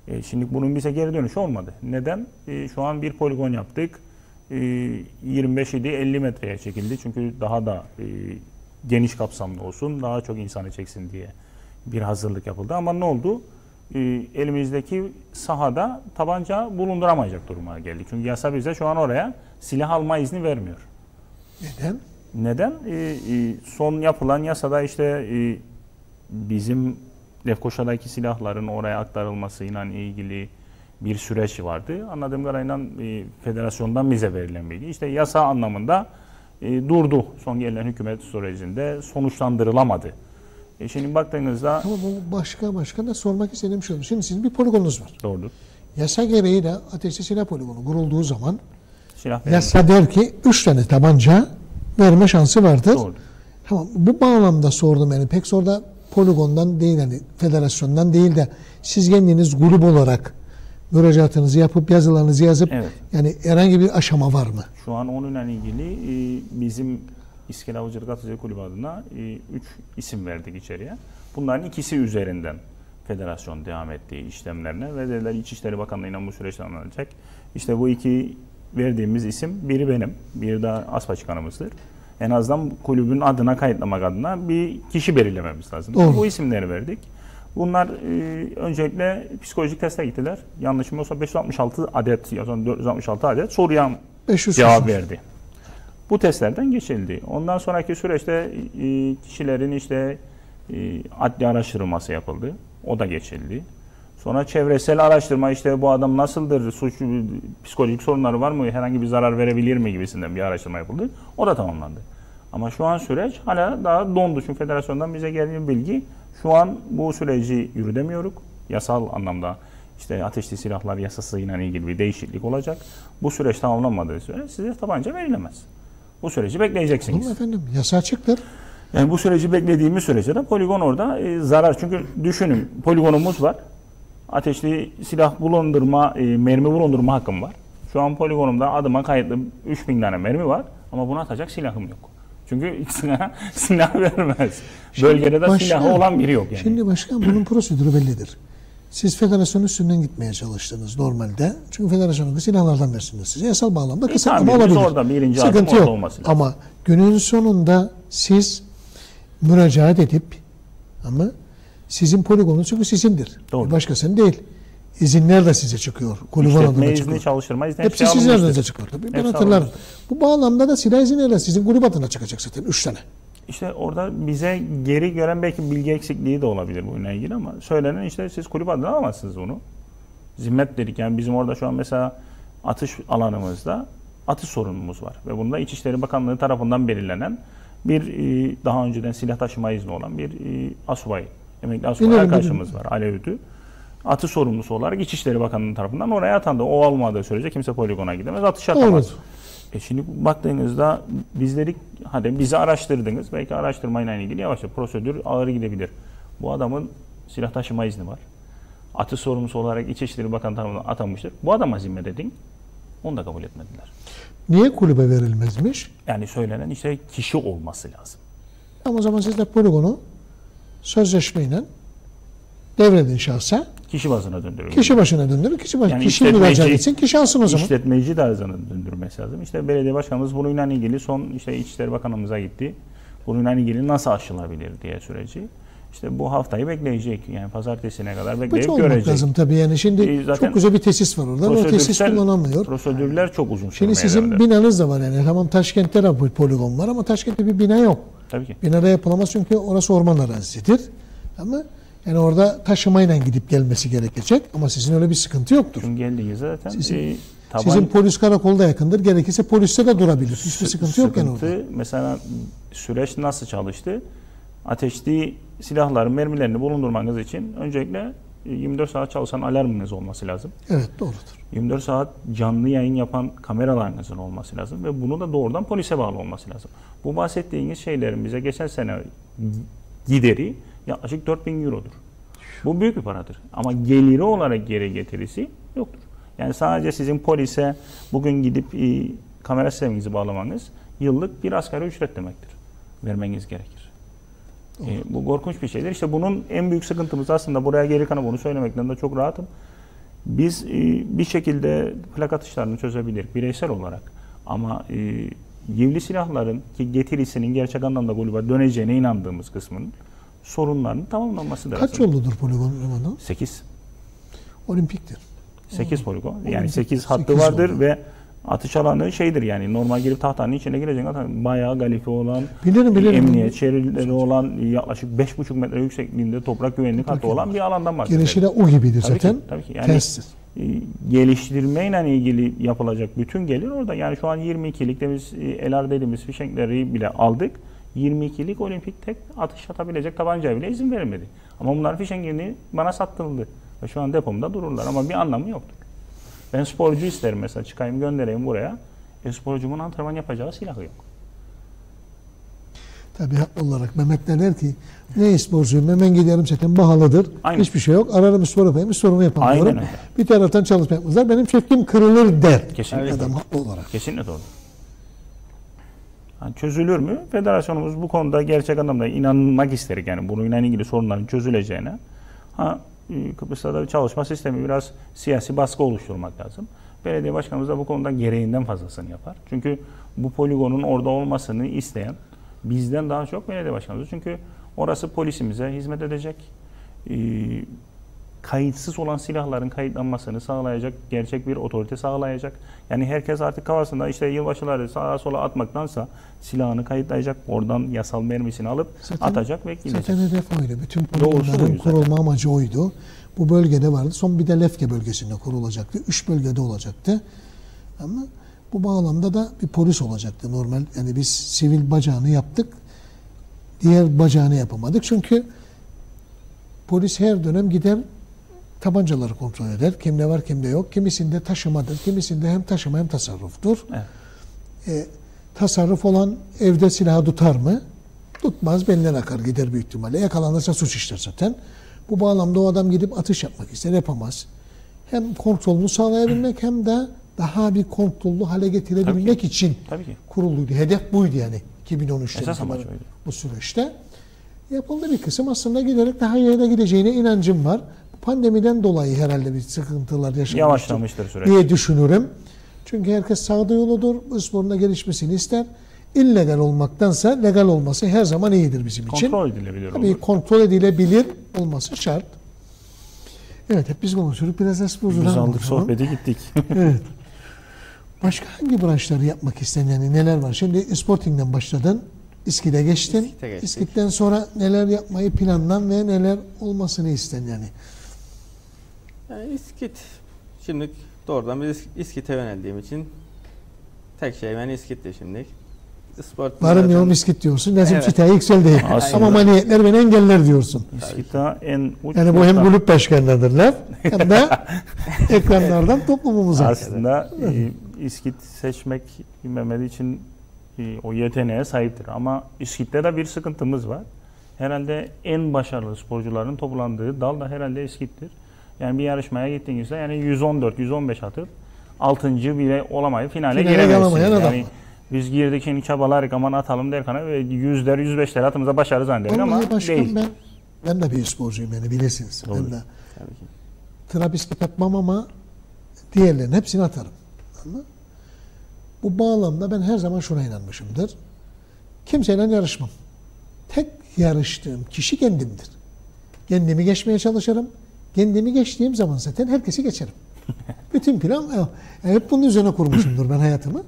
B: E, şimdi bunun bize geri dönüşü olmadı. Neden? E, şu an bir poligon yaptık. E, 25 idi 50 metreye çekildi. Çünkü daha da e, geniş kapsamlı olsun, daha çok insanı çeksin diye bir hazırlık yapıldı. Ama ne oldu? E, elimizdeki sahada tabanca bulunduramayacak duruma geldik. Çünkü yasa bize şu an oraya silah alma izni vermiyor.
A: Neden?
B: Neden? E, e, son yapılan yasada işte e, bizim Lefkoşa'daki silahların oraya aktarılmasıyla ilgili bir süreç vardı. Anladığım kadarıyla e, federasyondan bize verilen bilgi. İşte yasa anlamında e, durdu son gelen hükümet sürecinde sonuçlandırılamadı. E, şimdi baktığınızda
A: Ama bu başka başka da sormak istediğim şu. Şimdi sizin bir poligonunuz var.
B: doğrudur.
A: Yasa gereği de ateşli silah poligonu kurulduğu zaman
B: Silah
A: yasa der ki 3 tane tabanca verme şansı vardır.
B: Doğrudur.
A: Tamam. Bu bağlamda sordum yani. Pek orada poligondan değil yani federasyondan değil de siz kendiniz grup olarak müracaatınızı yapıp yazılarınızı yazıp
B: Evet.
A: yani herhangi bir aşama var mı?
B: Şu an onunla ilgili e, bizim İskele Avcılık Atıcı Kulübü adına 3 isim verdik içeriye. Bunların ikisi üzerinden federasyon devam ettiği işlemlerine ve dediler İçişleri Bakanlığı'yla bu süreçten alınacak. İşte bu iki verdiğimiz isim biri benim, biri de as başkanımızdır. En azından kulübün adına kayıtlamak adına bir kişi belirlememiz lazım.
A: Doğru.
B: Bu isimleri verdik. Bunlar e, öncelikle psikolojik teste gittiler. Yanlışım yoksa 566 adet, ya da 466 adet soruya
A: 500
B: cevap verdi. Bu testlerden geçildi. Ondan sonraki süreçte e, kişilerin işte e, adli araştırılması yapıldı. O da geçildi. Sonra çevresel araştırma işte bu adam nasıldır, suç, psikolojik sorunları var mı, herhangi bir zarar verebilir mi gibisinden bir araştırma yapıldı. O da tamamlandı. Ama şu an süreç hala daha dondu. Çünkü federasyondan bize gelen bilgi şu an bu süreci yürütemiyoruz. Yasal anlamda işte ateşli silahlar yasasıyla ilgili bir değişiklik olacak. Bu süreç tamamlanmadığı süre size tabanca verilemez. Bu süreci bekleyeceksiniz.
A: Olur efendim. Yasa açıktır.
B: Yani bu süreci beklediğimiz sürece de poligon orada e, zarar. Çünkü düşünün poligonumuz var. Ateşli silah bulundurma, e, mermi bulundurma hakkım var. Şu an poligonumda adıma kayıtlı 3000 tane mermi var ama buna atacak silahım yok. Çünkü *laughs* silah, silah vermez. Bölgede de silahı olan biri yok yani.
A: Şimdi başkan bunun prosedürü bellidir. Siz federasyonun üstünden gitmeye çalıştınız normalde. Çünkü federasyonun da silahlardan versinler size. Yasal bağlamda
B: E,
A: kısıtlama
B: biz
A: olabilir.
B: orada birinci
A: Sıkıntı yok.
B: olması lazım.
A: Ama günün sonunda siz müracaat edip ama sizin poligonunuz çünkü sizindir.
B: Doğru.
A: Başkasının değil. İzinler de size çıkıyor.
B: İşletme
A: adına
B: izni,
A: çıkıyor.
B: çalıştırma izni
A: Hepsi
B: hepsi
A: sizin
B: alınmıştır.
A: adınıza çıkıyor. Tabii. Ben hatırlarım. Bu bağlamda da silah izinlerle sizin grup adına çıkacak zaten. Üç tane.
B: İşte orada bize geri gören belki bilgi eksikliği de olabilir bununla ilgili ama söylenen işte siz kulüp adına alamazsınız bunu. Zimmet dedik yani bizim orada şu an mesela atış alanımızda atış sorunumuz var. Ve bunda İçişleri Bakanlığı tarafından belirlenen bir e, daha önceden silah taşıma izni olan bir e, asubay, emekli asubay arkadaşımız var Alev Atış sorumlusu olarak İçişleri Bakanlığı tarafından oraya atandı. O olmadığı sürece kimse poligona gidemez, atış atamaz. E şimdi baktığınızda biz dedik hadi bizi araştırdınız. Belki araştırmayla ilgili yavaş yavaş prosedür ağır gidebilir. Bu adamın silah taşıma izni var. Atış sorumlusu olarak İçişleri Bakanı tarafından atanmıştır. Bu adama zimmet edin. Onu da kabul etmediler.
A: Niye kulübe verilmezmiş?
B: Yani söylenen işte kişi olması lazım.
A: Ama o zaman siz de poligonu sözleşmeyle devredin şahsa.
B: Kişi bazına döndürülür.
A: Kişi başına döndürün. Kişi baş,
B: Yani
A: kişi müracaat etsin. Kişi alsın o zaman.
B: İşletmeci de bazına döndürmesi lazım. İşte belediye başkanımız bununla ilgili son işte İçişleri Bakanımıza gitti. Bununla ilgili nasıl aşılabilir diye süreci. İşte bu haftayı bekleyecek. Yani pazartesine kadar bekleyip
A: olmak
B: görecek.
A: lazım tabii yani. Şimdi
B: E, zaten
A: çok güzel bir tesis var orada. O tesis kullanamıyor.
B: Prosedürler çok uzun
A: Şimdi sizin
B: eder.
A: binanız da var yani. Tamam Taşkent'te de bir poligon var ama Taşkent'te bir bina yok.
B: Tabii ki.
A: Binada yapılamaz çünkü orası orman arazisidir. Ama yani orada taşımayla gidip gelmesi gerekecek. Ama sizin öyle bir sıkıntı yoktur.
B: Çünkü geldiği zaten
A: Sizin-
B: e, taban
A: Sizin polis karakolu da yakındır. Gerekirse poliste de durabilir. Hiçbir sıkıntı yok yani orada.
B: sıkıntı, mesela süreç nasıl çalıştı? Ateşli silahların mermilerini bulundurmanız için öncelikle e, 24 saat çalışan alarmınız olması lazım.
A: Evet doğrudur.
B: 24 saat canlı yayın yapan kameralarınızın olması lazım ve bunu da doğrudan polise bağlı olması lazım. Bu bahsettiğiniz şeylerin bize geçen sene gideri yaklaşık 4000 eurodur. Bu büyük bir paradır. Ama geliri olarak geri getirisi yoktur. Yani sadece sizin polise bugün gidip e, kamera sisteminizi bağlamanız yıllık bir asgari ücret demektir. Vermeniz gerekir. E, bu korkunç bir şeydir. İşte bunun en büyük sıkıntımız aslında buraya geri kanı bunu söylemekten de çok rahatım. Biz e, bir şekilde plak atışlarını çözebilir bireysel olarak. Ama e, yivli silahların ki getirisinin gerçek anlamda galiba döneceğine inandığımız kısmının sorunlarının tamamlanması lazım.
A: Kaç yolludur poligon Ramazan?
B: 8.
A: Olimpiktir.
B: 8 poligon. Yani
A: Olimpik
B: 8 hattı
A: sekiz
B: vardır
A: oldu.
B: ve atış alanı şeydir yani normal girip tahtanın içine gireceksin zaten bayağı galifi olan
A: Bilirim, bilirim.
B: emniyet şeritleri olan yaklaşık 5,5 metre yüksekliğinde toprak güvenlik hattı olan bir alandan bahsediyoruz.
A: Girişi de o gibidir
B: Tabii ki,
A: zaten.
B: tabii ki. Yani-
A: Testir.
B: E, geliştirmeyle ilgili yapılacak bütün gelir orada. Yani şu an 22'lik de biz e, elar dediğimiz fişekleri bile aldık. 22'lik olimpik tek atış atabilecek tabancaya bile izin verilmedi. Ama bunlar fişengini bana sattırıldı. Ve şu an depomda dururlar ama bir anlamı yoktur. Ben sporcu isterim mesela çıkayım göndereyim buraya. E sporcumun antrenman yapacağı silahı yok.
A: Tabii haklı olarak Mehmet de der ki ne sporcuyum hemen giderim zaten pahalıdır.
B: Aynen.
A: Hiçbir şey yok. Ararım spor yapayım, sporumu yapamıyorum. Bir taraftan çalışma yapmazlar. Benim şefkim kırılır der.
B: Kesinlikle.
A: Adam haklı olarak.
B: Kesinlikle doğru. Yani çözülür mü? Federasyonumuz bu konuda gerçek anlamda inanmak isterik yani bununla ilgili sorunların çözüleceğine. Ha, e, Kıbrıs'ta da çalışma sistemi biraz siyasi baskı oluşturmak lazım. Belediye başkanımız da bu konuda gereğinden fazlasını yapar. Çünkü bu poligonun orada olmasını isteyen bizden daha çok belediye başkanımız. Çünkü orası polisimize hizmet edecek. Kayıtsız olan silahların kayıtlanmasını sağlayacak, gerçek bir otorite sağlayacak. Yani herkes artık kafasında işte yılbaşıları sağa sola atmaktansa silahını kayıtlayacak, oradan yasal mermisini alıp
A: Zaten-
B: atacak ve gidecek.
A: Zaten hedef oydu. Bütün
B: zaten.
A: kurulma amacı oydu. Bu bölgede vardı. Son bir de Lefke bölgesinde kurulacaktı. Üç bölgede olacaktı. Ama bu bağlamda da bir polis olacaktı normal. Yani biz sivil bacağını yaptık. Diğer bacağını yapamadık. Çünkü polis her dönem gider tabancaları kontrol eder. Kimde var kimde yok. Kimisinde taşımadır. Kimisinde hem taşıma hem tasarruftur.
B: Evet.
A: E, tasarruf olan evde silahı tutar mı? Tutmaz, beline akar gider büyük ihtimalle. Yakalanırsa suç işler zaten. Bu bağlamda o adam gidip atış yapmak ister, yapamaz. Hem kontrolünü sağlayabilmek hem de daha bir kontrollü hale getirebilmek için
B: Tabii ki.
A: kuruluydu. Hedef buydu yani 2013'te
B: Esas amaç
A: itibaren
B: oydu.
A: bu süreçte. Yapıldı bir kısım aslında giderek daha ileri gideceğine inancım var. Pandemiden dolayı herhalde bir sıkıntılar yaşanmıştır
B: Yavaşlamıştır süreç.
A: diye düşünürüm. Çünkü herkes sağda yoludur. Sporun da gelişmesini ister. İllegal olmaktansa legal olması her zaman iyidir bizim için.
B: Kontrol edilebilir
A: Tabii
B: olur.
A: kontrol edilebilir olması şart. Evet hep biz konuşuyoruz. Biraz da
B: Biz
A: sporcular
B: aldık sohbeti gittik. *laughs*
A: Evet. Başka hangi branşları yapmak isteyen yani neler var? Şimdi Sporting'den başladın. İSKİ'de geçtin.
C: İSKİ'de.
A: İSKİ'den sonra neler yapmayı planlan ve neler olmasını isten yani.
C: Yani İskit. Şimdi doğrudan biz İskit'e yöneldiğim için tek şey ben İskit'ti şimdi. Sport
A: Varım
C: zaten-
A: yoğum İSKİT diyorsun. Nazım
C: Evet.
A: çıtaya yükseldi. Ama maliyetler beni engeller diyorsun.
B: İskita en uç
A: Yani bu hem
B: nokta.
A: kulüp başkanlarıdırlar hem de *laughs* ekranlardan toplumumuza.
B: Aslında e, İskit seçmek Mehmet için e, o yeteneğe sahiptir. Ama İskit'te de bir sıkıntımız var. Herhalde en başarılı sporcuların toplandığı dal da herhalde İskit'tir. Yani bir yarışmaya gittiğinizde yani 114-115 atıp 6. bile olamayıp finale,
A: Finale
B: giremezsiniz. Yani biz girdik şimdi çabalarız aman atalım derken ve 100'ler 105'ler atımıza başarı zannederdik ama
A: Vallahi başkan
B: değil.
A: ben ben de bir sporcuyum yani bilirsiniz.
B: Doğru.
A: Ben de
C: Tabii ki.
A: trapist atmam ama diğerlerini hepsini atarım. Ama bu bağlamda ben her zaman şuna inanmışımdır. Kimseyle yarışmam. Tek yarıştığım kişi kendimdir. Kendimi geçmeye çalışırım. Kendimi geçtiğim zaman zaten herkesi geçerim. *laughs* Bütün plan. Yani hep bunun üzerine kurmuşumdur ben hayatımı.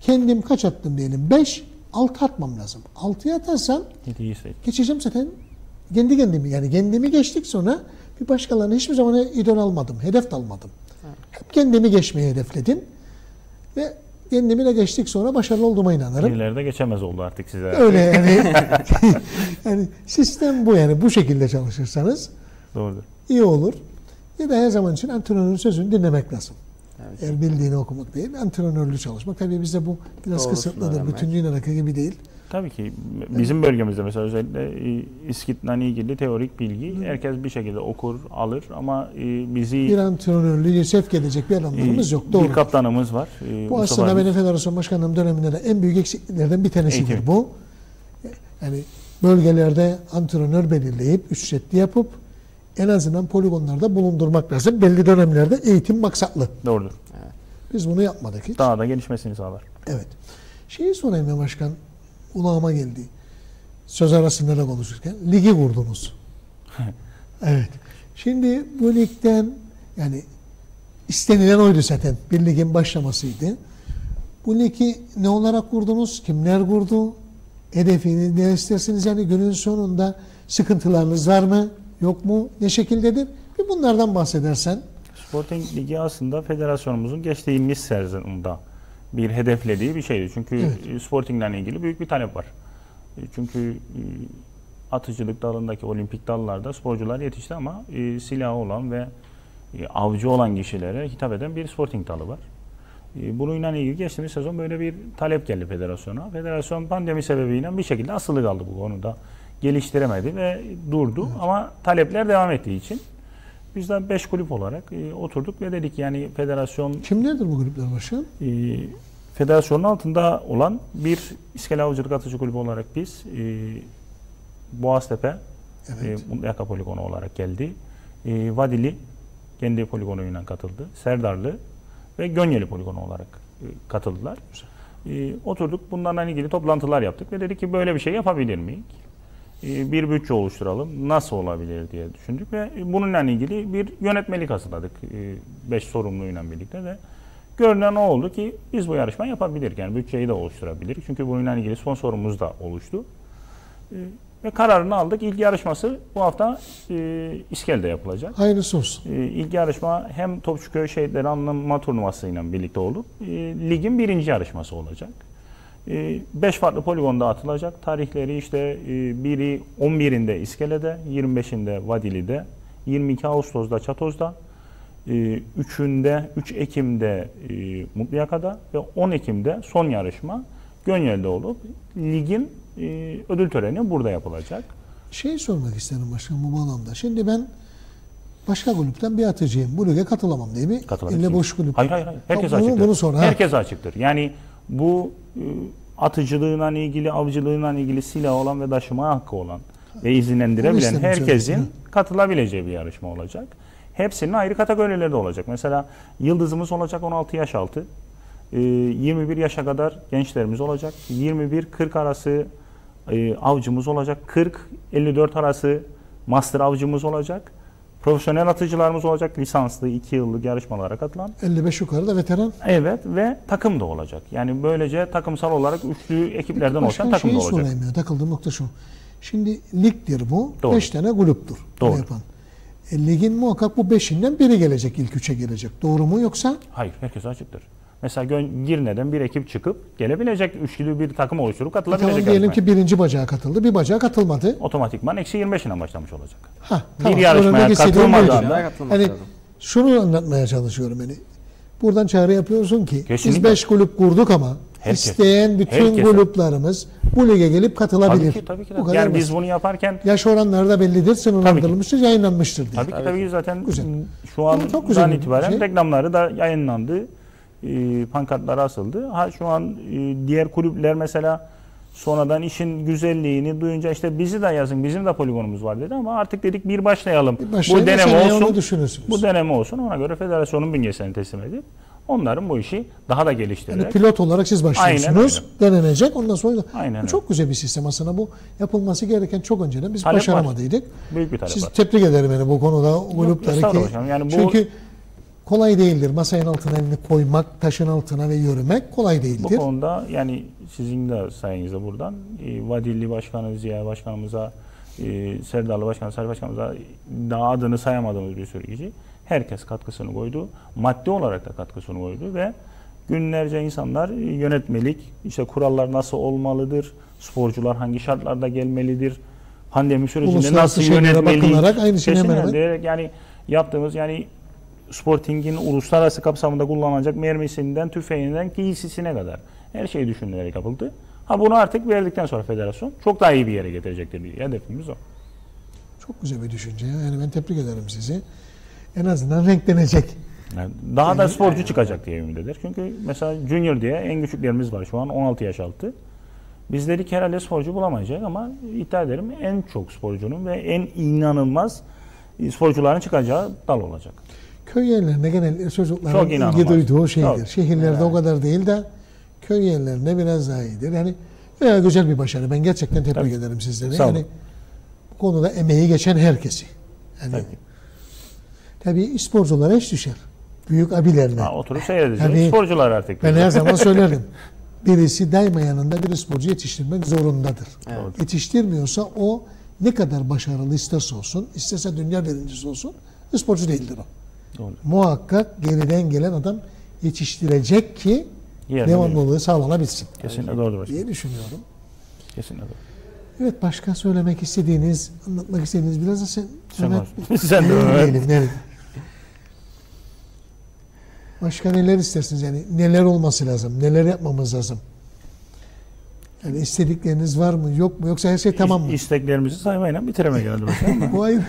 A: Kendim kaç attım diyelim? 5, 6 atmam lazım. 6'ya atarsam geçeceğim zaten kendi kendimi yani kendimi geçtik sonra bir başkalarını hiçbir zaman idol almadım, hedef de almadım. Hep kendimi geçmeyi hedefledim ve kendimi de geçtik sonra başarılı olduğuma inanırım.
B: Birileri de geçemez oldu artık size.
A: Öyle yani, *laughs* yani sistem bu yani bu şekilde çalışırsanız
B: Doğrudur.
A: iyi olur. Ya da her zaman için antrenörün sözünü dinlemek lazım.
C: Ki.
A: Eğer bildiğini okumak değil, antrenörlü çalışmak. Tabii bizde bu biraz
C: Doğrusunu
A: kısıtlıdır.
C: öğrenmek.
A: Bütün dünyadaki gibi değil.
B: Tabii ki bizim bölgemizde mesela özellikle e, İskit'le ilgili teorik bilgi herkes bir şekilde okur, alır ama e, bizi
A: Bir antrenörlüğe sevk edecek bir adamlarımız
B: e,
A: yok. Doğru.
B: bir kaptanımız var.
A: Bu
B: Mustafa
A: aslında
B: abi.
A: benim federasyon başkanlığım döneminde de en büyük eksikliklerden bir tanesidir
B: Eğitim.
A: bu. Yani bölgelerde antrenör belirleyip ücretli yapıp en azından poligonlarda bulundurmak lazım. Belli dönemlerde eğitim maksatlı.
B: Doğrudur.
A: Biz bunu yapmadık hiç.
B: Daha da gelişmesini sağlar.
A: Evet. Şeyi sorayım ya başkan. Ulağıma geldi. Söz arasında da konuşurken. Ligi kurdunuz. *laughs* evet. Şimdi bu ligden yani istenilen oydu zaten. Bir ligin başlamasıydı. Bu ligi ne olarak kurdunuz? Kimler kurdu? Hedefini ne istersiniz? Yani günün sonunda sıkıntılarınız var mı? Yok mu? Ne şekildedir? Bir bunlardan bahsedersen.
B: Sporting Ligi aslında federasyonumuzun geçtiğimiz sezonda bir hedeflediği bir şeydi. Çünkü
A: Evet.
B: e, Sporting'le ilgili büyük bir talep var. E, Çünkü e, atıcılık dalındaki olimpik dallarda sporcular yetişti ama silahı olan ve avcı olan kişilere hitap eden bir Sporting dalı var. Bununla ilgili geçtiğimiz sezon böyle bir talep geldi federasyona. Federasyon pandemi sebebiyle bir şekilde asılı kaldı bu konuda. Geliştiremedi ve durdu ama talepler devam ettiği için biz de 5 kulüp olarak e, oturduk ve dedik yani federasyon
A: Kimlerdir bu kulüpler başkan?
B: e, federasyonun altında olan bir İskele Avcılık Atıcı Kulübü olarak biz e, Boğaztepe
A: Evet.
B: e, Mutlaka poligonu olarak geldi. E, Vadili kendi poligonuyla katıldı. Serdarlı ve Gönyeli poligonu olarak e, katıldılar. E, oturduk bunlarla ilgili toplantılar yaptık ve dedik ki böyle bir şey yapabilir miyiz? E, bir bütçe oluşturalım. Nasıl olabilir diye düşündük ve bununla ilgili bir yönetmelik hazırladık. 5 sorumluyla birlikte ve görünen o oldu ki biz bu yarışmayı yapabiliriz. Yani bütçeyi de oluşturabiliriz. Çünkü bununla ilgili sponsorumuz da oluştu. E, ve kararını aldık. İlk yarışması bu hafta e, İskel'de yapılacak.
A: Hayırlısı olsun.
B: E, ilk yarışma hem Topçuköy Şehitleri Anlama Turnuvası'yla birlikte olup e, ligin birinci yarışması olacak. 5 farklı poligonda atılacak. Tarihleri işte e, biri 11'inde İskele'de, 25'inde Vadili'de, 22 Ağustos'da Çatoz'da, e, 3'ünde 3 Ekim'de e, Mutluyaka'da ve 10 Ekim'de son yarışma Gönyel'de olup ligin e, ödül töreni burada yapılacak.
A: Şey sormak isterim başkan bu bağlamda. Şimdi ben başka kulüpten bir atıcıyım. Bu lige katılamam değil mi? Elle boş kulüp.
B: Hayır hayır hayır. Herkes
A: Tamam, bunu-
B: açıktır.
A: Bunu sor. ha.
B: Herkes açıktır. Yani bu e, atıcılığıyla ilgili, avcılığıyla ilgili silah olan ve taşıma hakkı olan ve izinlendirebilen herkesin katılabileceği bir yarışma olacak. Hepsinin ayrı kategorileri de olacak. Mesela yıldızımız olacak 16 yaş altı. E, 21 yaşa kadar gençlerimiz olacak. 21-40 arası e, avcımız olacak. 40-54 arası master avcımız olacak. Profesyonel atıcılarımız olacak. Lisanslı 2 yıllık yarışmalara katılan.
A: 55 yukarı da veteran.
B: Evet ve takım da olacak. Yani böylece takımsal olarak üçlü ekiplerden oluşan
A: Başkan
B: takım da olacak.
A: sorayım ya. Takıldığım nokta şu. Şimdi ligdir bu.
B: Doğru.
A: 5 tane bunu
B: Doğru.
A: Yapan. E, ligin muhakkak bu beşinden biri gelecek. ilk üçe gelecek. Doğru mu yoksa?
B: Hayır, herkes açıktır. Mesela Gön- Girne'den bir ekip çıkıp gelebilecek üçlü bir takım oluşturup katılabilecek.
A: Tamam diyelim ki birinci bacağı katıldı. Bir bacağı katılmadı.
B: Otomatikman eksi 25 ile başlamış olacak.
A: Ha,
B: Bir yarışmaya katılmadan da-
A: Hani
C: lazım.
A: şunu anlatmaya çalışıyorum yani. Buradan çağrı yapıyorsun ki biz
B: Kesinlikle.
A: 5 kulüp kurduk ama
B: Herkes.
A: isteyen bütün
B: Herkese.
A: kulüplerimiz bu lige gelip katılabilir.
B: Tabii ki tabii ki.
A: Bu kadar
B: Yani
A: basit.
B: biz bunu yaparken
A: Yaş oranları da bellidir, sınırlandırılmıştır, yayınlanmıştır diye.
B: tabii ki tabii ki zaten
A: Güzel.
B: şu an
A: Çok- güzel
B: itibaren
A: şey.
B: reklamları da yayınlandı. E, pankartlara asıldı. Ha şu an e, diğer kulüpler mesela sonradan işin güzelliğini duyunca işte bizi de yazın bizim de poligonumuz var dedi ama artık dedik bir başlayalım.
A: Bir
B: Bu deneme olsun. Bu deneme olsun. Ona göre federasyonun bünyesine teslim edip onların bu işi daha da geliştirerek
A: Yani pilot olarak siz başlıyorsunuz, denenecek. Ondan sonra
B: Aynen
A: bu çok güzel bir sistem aslında. Bu yapılması gereken çok önceden biz
B: Talep var.
A: başaramadıydık.
B: büyük bir talep
A: Siz
B: var.
A: tebrik ederim beni bu konuda grupları ki.
B: Yani bu-
A: Çünkü kolay değildir. Masanın altına elini koymak, taşın altına ve yürümek kolay
B: Bu
A: değildir.
B: konuda yani sizin de sayenizde buradan e, Vadilli Başkanı Ziya Başkanımıza, e, Serdarlı Başkanı, Sarı Başkanımıza daha adını sayamadığımız bir sürü kişi herkes katkısını koydu. Maddi olarak da katkısını koydu ve günlerce insanlar e, yönetmelik, işte kurallar nasıl olmalıdır, sporcular hangi şartlarda gelmelidir, pandemi sürecinde
A: Uluslararası
B: nasıl yönetmeliyiz.
A: bakılarak aynı şeyi hemen hemen-
B: Yani yaptığımız yani Sporting'in uluslararası kapsamında kullanılacak mermisinden, tüfeğinden, giysisine kadar her şey düşünülerek yapıldı. Ha bunu artık verdikten sonra federasyon çok daha iyi bir yere getirecektir diye hedefimiz o.
A: Çok güzel bir düşünce. ya. Yani ben tebrik ederim sizi. En azından renklenecek.
B: Yani daha da sporcu çıkacak diye ümit eder. Çünkü mesela Junior diye en küçüklerimiz var şu an 16 yaş altı. Biz dedik herhalde sporcu bulamayacak ama iddia ederim en çok sporcunun ve en inanılmaz sporcuların çıkacağı dal olacak.
A: Köy yerlerine genellikle çocukların ilgi duyduğu şeydir.
B: Tabii.
A: Şehirlerde o kadar değil de köy yerlerinde biraz daha iyidir. Yani veya güzel bir başarı. Ben gerçekten tebrik
B: Tabii.
A: ederim sizleri.
B: Sağ olun.
A: Yani bu konuda emeği geçen herkesi. Yani
B: Tabii.
A: tabii sporculara iş düşer. Büyük abilerine.
B: Ha, oturup seyredeceğiz.
A: Tabii.
B: Sporcular artık.
A: Ben her zaman söylerim. Birisi daima yanında bir sporcu yetiştirmek zorundadır.
C: Evet.
A: Yetiştirmiyorsa o ne kadar başarılı isterse olsun, isterse dünya birincisi olsun, sporcu değildir o.
B: Doğru.
A: Muhakkak geriden gelen adam yetiştirecek ki
B: Yerine
A: devamlılığı sağlanabilsin
B: Kesinlikle doğru başkanım.
A: diye düşünüyorum.
B: Kesinlikle doğru.
A: Evet başka söylemek istediğiniz, anlatmak istediğiniz biraz da sen,
B: Sen
A: Mehmet. *laughs*
B: Sen de Mehmet.
A: nereye? Başka neler istersiniz yani neler olması lazım, neler yapmamız lazım? Yani istedikleriniz var mı, yok mu, yoksa her şey tamam mı?
B: İsteklerimizi saymayla bitireme geldi başkanım.
A: Bu *laughs* ayrı.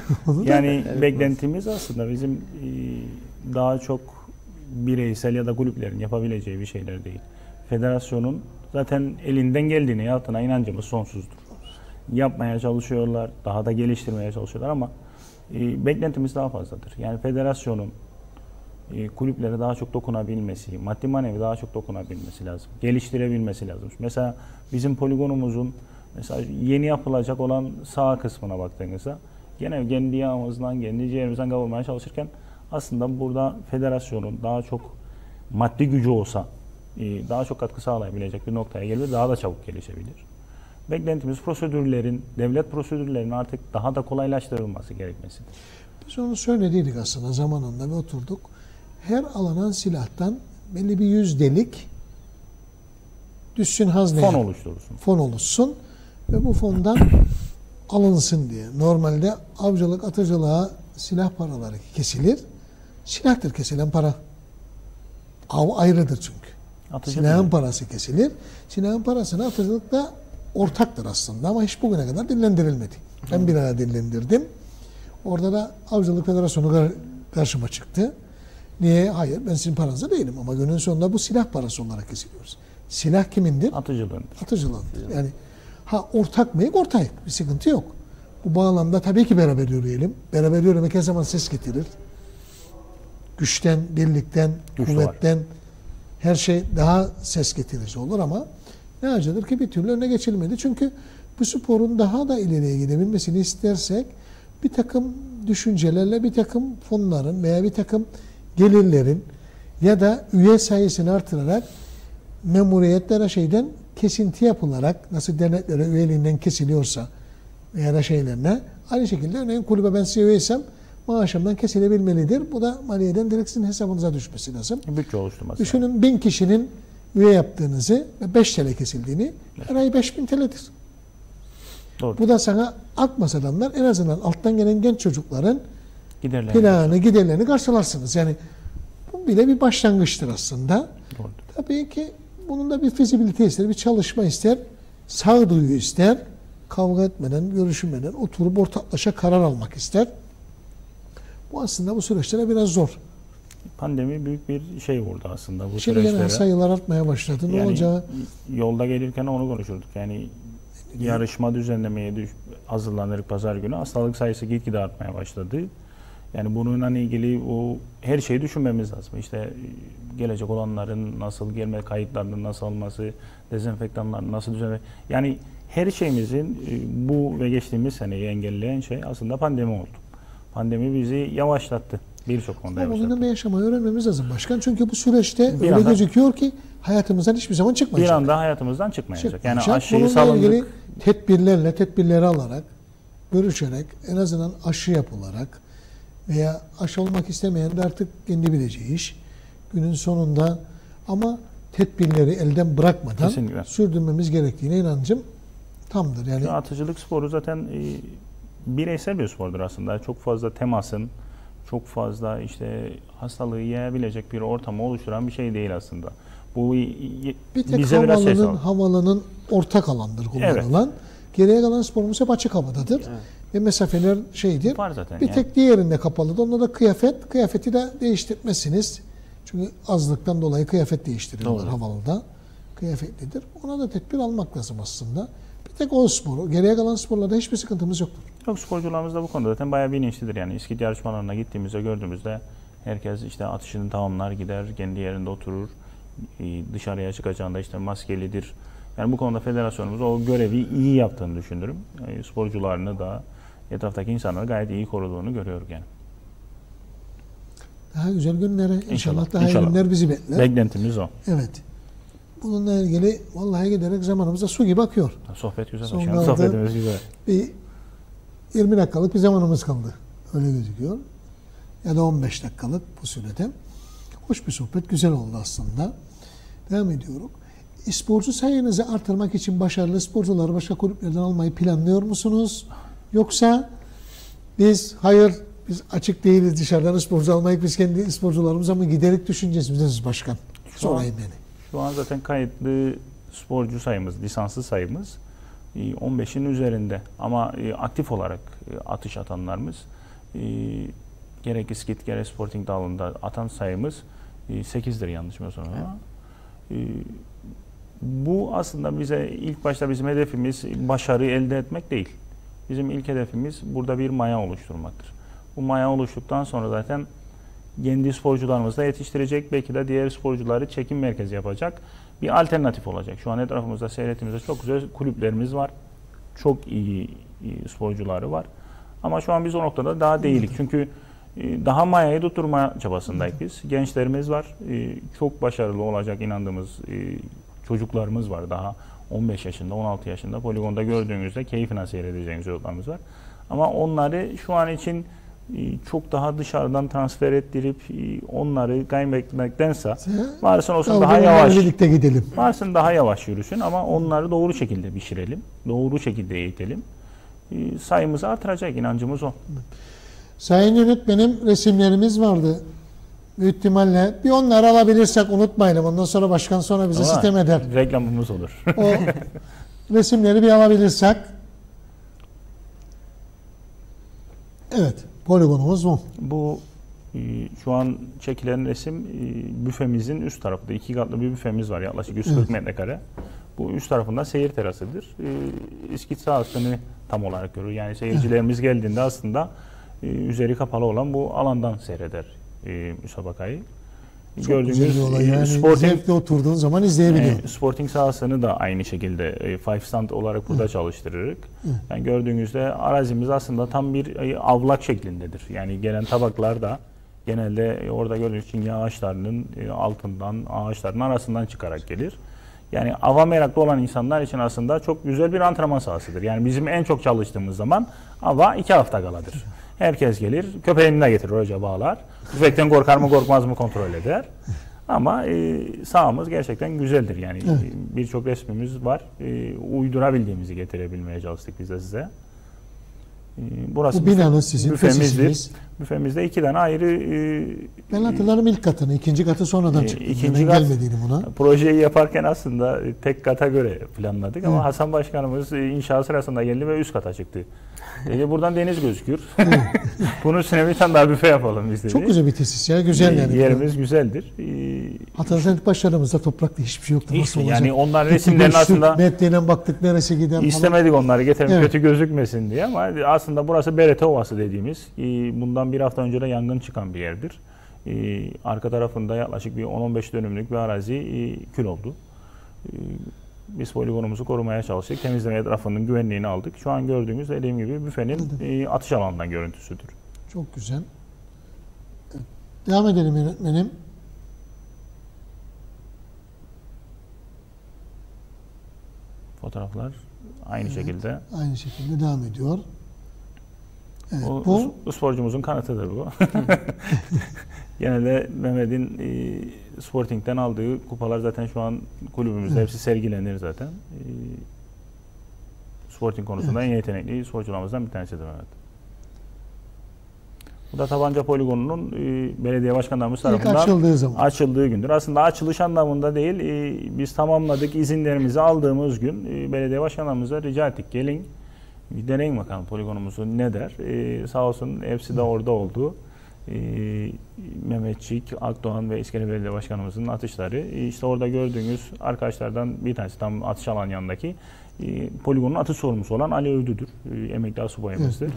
B: Yani beklentimiz aslında bizim e, daha çok bireysel ya da kulüplerin yapabileceği bir şeyler değil. Federasyonun zaten elinden geldiğini yaptığına inancımız sonsuzdur. Yapmaya çalışıyorlar, daha da geliştirmeye çalışıyorlar ama e, beklentimiz daha fazladır. Yani federasyonun e, kulüplere daha çok dokunabilmesi, maddi manevi daha çok dokunabilmesi lazım. Geliştirebilmesi lazım. Mesela bizim poligonumuzun mesela yeni yapılacak olan sağ kısmına baktığınızda gene kendi yağımızdan, kendi ciğerimizden kavurmaya çalışırken aslında burada federasyonun daha çok maddi gücü olsa e, daha çok katkı sağlayabilecek bir noktaya gelir, daha da çabuk gelişebilir. Beklentimiz prosedürlerin, devlet prosedürlerinin artık daha da kolaylaştırılması gerekmesidir.
A: Biz onu söylediydik aslında zamanında ve oturduk. Her alınan silahtan belli bir yüzdelik düşsün hazneye.
B: Fon oluşturursun.
A: fon oluşsun ve bu fondan *clears throat* alınsın diye. Normalde avcılık, atıcılığa silah paraları kesilir. Silahtır kesilen para. Av ayrıdır çünkü.
B: Atıcı
A: Silahın
B: değil.
A: parası kesilir. Silahın parasını atıcılıkta ortaktır aslında ama hiç bugüne kadar dillendirilmedi. Ben bir ara dillendirdim. Orada da Avcılık Federasyonu kar- karşıma çıktı. Niye? Hayır ben sizin paranızda değilim ama günün sonunda bu silah parası olarak kesiliyoruz. Silah kimindir?
B: Atıcılığın.
A: atıcılandır. Yani ha ortak mıyız? Ortayız. Bir sıkıntı yok. Bu bağlamda tabii ki beraber yürüyelim. Beraber yürümek her zaman ses getirir. Güçten, birlikten,
B: Güç
A: kuvvetten her şey daha ses getirici olur ama ne acıdır ki bir türlü önüne geçilmedi. Çünkü bu sporun daha da ileriye gidebilmesini istersek bir takım düşüncelerle bir takım fonların veya bir takım gelirlerin ya da üye sayısını artırarak memuriyetlere şeyden kesinti yapılarak nasıl derneklere üyeliğinden kesiliyorsa veya da şeylerine aynı şekilde örneğin kulübe ben size üyeysem maaşımdan kesilebilmelidir. Bu da maliyeden direkt sizin hesabınıza düşmesi lazım.
B: Bütçe oluşturması.
A: Düşünün bin kişinin üye yaptığınızı ve 5 TL kesildiğini her ay 5000 TL'dir.
B: Doğru.
A: Bu da sana alt masadanlar en azından alttan gelen genç çocukların
B: Giderler.
A: planını, giderlerini karşılarsınız. Yani bu bile bir başlangıçtır aslında.
B: Doğru.
A: Tabii ki bunun da bir fizibilite ister, bir çalışma ister, sağduyu ister, kavga etmeden, görüşmeden oturup ortaklaşa karar almak ister. Bu aslında bu süreçlere biraz zor.
B: Pandemi büyük bir şey vurdu aslında bu
A: Şimdi
B: süreçlere.
A: sayılar artmaya başladı. Ne
B: Yani
A: olacağı
B: yolda gelirken onu konuşurduk. Yani yarışma düzenlemeye hazırlanırık pazar günü. Hastalık sayısı gitgide artmaya başladı. Yani bununla ilgili o her şeyi düşünmemiz lazım. İşte gelecek olanların nasıl gelme kayıtlarının nasıl alması, dezenfektanların nasıl düzenle. Yani her şeyimizin e, bu ve geçtiğimiz seneyi engelleyen şey aslında pandemi oldu. Pandemi bizi yavaşlattı. Birçok konuda yavaşlattı.
A: bununla yaşamayı öğrenmemiz lazım başkan. Çünkü bu süreçte
B: Bir
A: öyle
B: anda-
A: gözüküyor ki hayatımızdan hiçbir zaman
B: Bir
A: çıkmayacak.
B: anda hayatımızdan çıkmayacak. Yani
A: Çıkmayacak.
B: aşıyı
A: Bununla
B: salındık.
A: ilgili tedbirlerle, tedbirleri alarak, görüşerek, en azından aşı yapılarak veya aşı olmak istemeyen de artık kendi bileceği iş. Günün sonunda ama tedbirleri elden bırakmadan
B: Kesinlikle.
A: sürdürmemiz gerektiğine inancım tamdır. Yani
B: Şu Atıcılık sporu zaten e, bireysel bir spordur aslında. Çok fazla temasın, çok fazla işte hastalığı yayabilecek bir ortamı oluşturan bir şey değil aslında. Bu
A: bir tek
B: bize biraz şey
A: havalının,
B: sağlıyor.
A: havalının ortak alandır kullanılan. Geriye kalan sporumuz hep açık havadadır. Ve mesafeler şeydir.
B: Var zaten
A: Bir
B: yani.
A: tek diğerinde kapalıdır. Onda da kıyafet. Kıyafeti de değiştirmezsiniz. Çünkü azlıktan dolayı kıyafet değiştiriyorlar
B: Doğru.
A: havalıda. kıyafetlidir. Ona da tedbir almak lazım aslında. Bir tek o sporu, geriye kalan sporlarda hiçbir sıkıntımız yoktur.
B: Yok sporcularımız da bu konuda zaten bayağı bilinçlidir. Yani İskit yarışmalarına gittiğimizde gördüğümüzde herkes işte atışını tamamlar gider, kendi yerinde oturur. Ee, Dışarıya çıkacağında işte maskelidir. Yani bu konuda federasyonumuz o görevi iyi yaptığını düşünürüm. Ee, Sporcularını da etraftaki insanları gayet iyi koruduğunu görüyoruz yani.
A: Daha güzel günlere inşallah,
B: İnşallah,
A: daha iyi
B: inşallah.
A: günler bizi bekler.
B: Beklentimiz o.
A: Evet. Bununla ilgili vallahi giderek zamanımıza su gibi akıyor.
B: Sohbet güzel.
A: Son kaldı.
B: Sohbetimiz güzel.
A: Bir 20 dakikalık bir zamanımız kaldı. Öyle gözüküyor. Ya da 15 dakikalık bu sürede. Hoş bir sohbet, güzel oldu aslında. Devam ediyorum. Sporcu sayınızı artırmak için başarılı sporcuları başka kulüplerden almayı planlıyor musunuz? Yoksa biz hayır biz açık değiliz dışarıdan sporcu almayı biz kendi sporcularımıza mı giderik düşüncesi misiniz başkan?
B: Şu an-
A: Sorayım beni.
B: Şu an zaten kayıtlı sporcu sayımız, lisanslı sayımız e, 15'in üzerinde. Ama e, aktif olarak e, atış atanlarımız e, gerek İskit gerek Sporting dalında atan sayımız e, 8'dir yanlış ama. E, Bu aslında bize ilk başta bizim hedefimiz başarı elde etmek değil. Bizim ilk hedefimiz burada bir maya oluşturmaktır. Bu maya oluştuktan sonra zaten kendi sporcularımızı da yetiştirecek. Belki de diğer sporcuları çekim merkezi yapacak. Bir alternatif olacak. Şu an etrafımızda seyrettiğimizde çok güzel kulüplerimiz var. Çok iyi, sporcuları var. Ama şu an biz o noktada daha değilik. Çünkü e, daha mayayı tutturma çabasındayız biz. Gençlerimiz var. E, Çok başarılı olacak inandığımız e, çocuklarımız var. Daha 15 yaşında, 16 yaşında poligonda gördüğünüzde keyfine seyredeceğiniz çocuklarımız var. Ama onları şu an için e, çok daha dışarıdan transfer ettirip e, onları kaybetmektense varsın olsun daha yavaş
A: Birlikte gidelim.
B: varsın daha yavaş yürüsün ama onları doğru şekilde pişirelim. Doğru şekilde eğitelim. E, Sayımızı artıracak inancımız o.
A: Sayın yönetmenim resimlerimiz vardı. Büyük ihtimalle bir onları alabilirsek unutmayalım. Ondan sonra başkan sonra bize
B: Ama
A: sistem eder.
B: Reklamımız olur.
A: O resimleri bir alabilirsek. Evet. Poligonumuz bu.
B: Bu e, şu an çekilen resim e, büfemizin üst tarafında. iki katlı bir büfemiz var yaklaşık 140
A: Evet.
B: metrekare. Bu üst tarafında seyir terasıdır. E, İskit sahasını tam olarak görür. Yani seyircilerimiz geldiğinde aslında e, üzeri kapalı olan bu alandan seyreder e, müsabakayı.
A: Çok güzel bir olay.
B: e,
A: Yani
B: Sporting
A: zevkle oturduğun zaman izleyebiliyorsun.
B: e, Sporting sahasını da aynı şekilde e, five stand olarak burada çalıştırırız. Yani gördüğünüzde arazimiz aslında tam bir e, avlak şeklindedir. Yani gelen tabaklar da genelde e, orada gördüğünüz çinge ağaçlarının e, altından, ağaçların arasından çıkarak gelir. Yani ava meraklı olan insanlar için aslında çok güzel bir antrenman sahasıdır. Yani bizim en çok çalıştığımız zaman ava iki hafta kaladır. Herkes gelir, köpeğini de getirir hoca bağlar. Tüfekten korkar mı korkmaz mı kontrol eder. Ama e, sahamız gerçekten güzeldir. Yani
A: Evet.
B: birçok resmimiz var. E, uydurabildiğimizi getirebilmeye çalıştık biz de size. E, burası
A: Bu binanın sizin
B: büfemizdir. Büfemizde iki tane ayrı e,
A: Ben hatırlarım ilk katını. ikinci katı sonradan
B: E,
A: çıktı.
B: ikinci
A: ben
B: kat-
A: gelmediğini buna.
B: projeyi yaparken aslında e, tek kata göre planladık ama
A: Evet.
B: Hasan Başkanımız e, inşaat sırasında geldi ve üst kata çıktı. *laughs* Dedi buradan deniz gözükür. *laughs* *laughs* Bir tane daha büfe yapalım biz dedi.
A: Çok güzel bir tesis ya. Güzel yani.
B: Yerimiz güzeldir. E,
A: Hatırlarsan ilk başladığımızda toprakta hiçbir şey yoktu.
B: Hiç,
A: Nasıl olacak?
B: yani onlar resimlerin aslında
A: Metreyle baktık neresi gider falan.
B: istemedik onları getirelim
A: Evet.
B: kötü gözükmesin diye ama aslında burası Berete Ovası dediğimiz e, bundan bir hafta önce de yangın çıkan bir yerdir. E, Arka tarafında yaklaşık bir 10-15 dönümlük bir arazi e, kül oldu. E, Biz poligonumuzu korumaya çalıştık. Temizleme etrafının güvenliğini aldık. Şu an gördüğünüz dediğim gibi büfenin e, atış alanından görüntüsüdür.
A: Çok güzel. Evet. Devam edelim yönetmenim.
B: Fotoğraflar aynı şekilde.
A: Aynı şekilde devam ediyor. Evet,
B: O,
A: bu
B: sporcumuzun kanıtıdır bu. *laughs* Genelde Mehmet'in e, Sporting'den aldığı kupalar zaten şu an kulübümüzde hepsi sergilenir zaten. E, Sporting konusunda en yetenekli sporcularımızdan bir tanesidir Mehmet. Bu da Tabanca Poligonu'nun e, belediye başkanlarımız
A: ilk
B: tarafından
A: açıldığı zaman.
B: açıldığı gündür. Aslında açılış anlamında değil, e, biz tamamladık izinlerimizi aldığımız gün e, belediye başkanlarımıza rica ettik. Gelin bir deneyin bakalım poligonumuzu ne der. E, sağ olsun hepsi de orada oldu. e, Mehmetçik, Akdoğan ve İskele Belediye Başkanımızın atışları. E, işte orada gördüğünüz arkadaşlardan bir tanesi tam atış alan yanındaki e, poligonun atış sorumlusu olan Ali Övdü'dür. E, emekli asubayımızdır.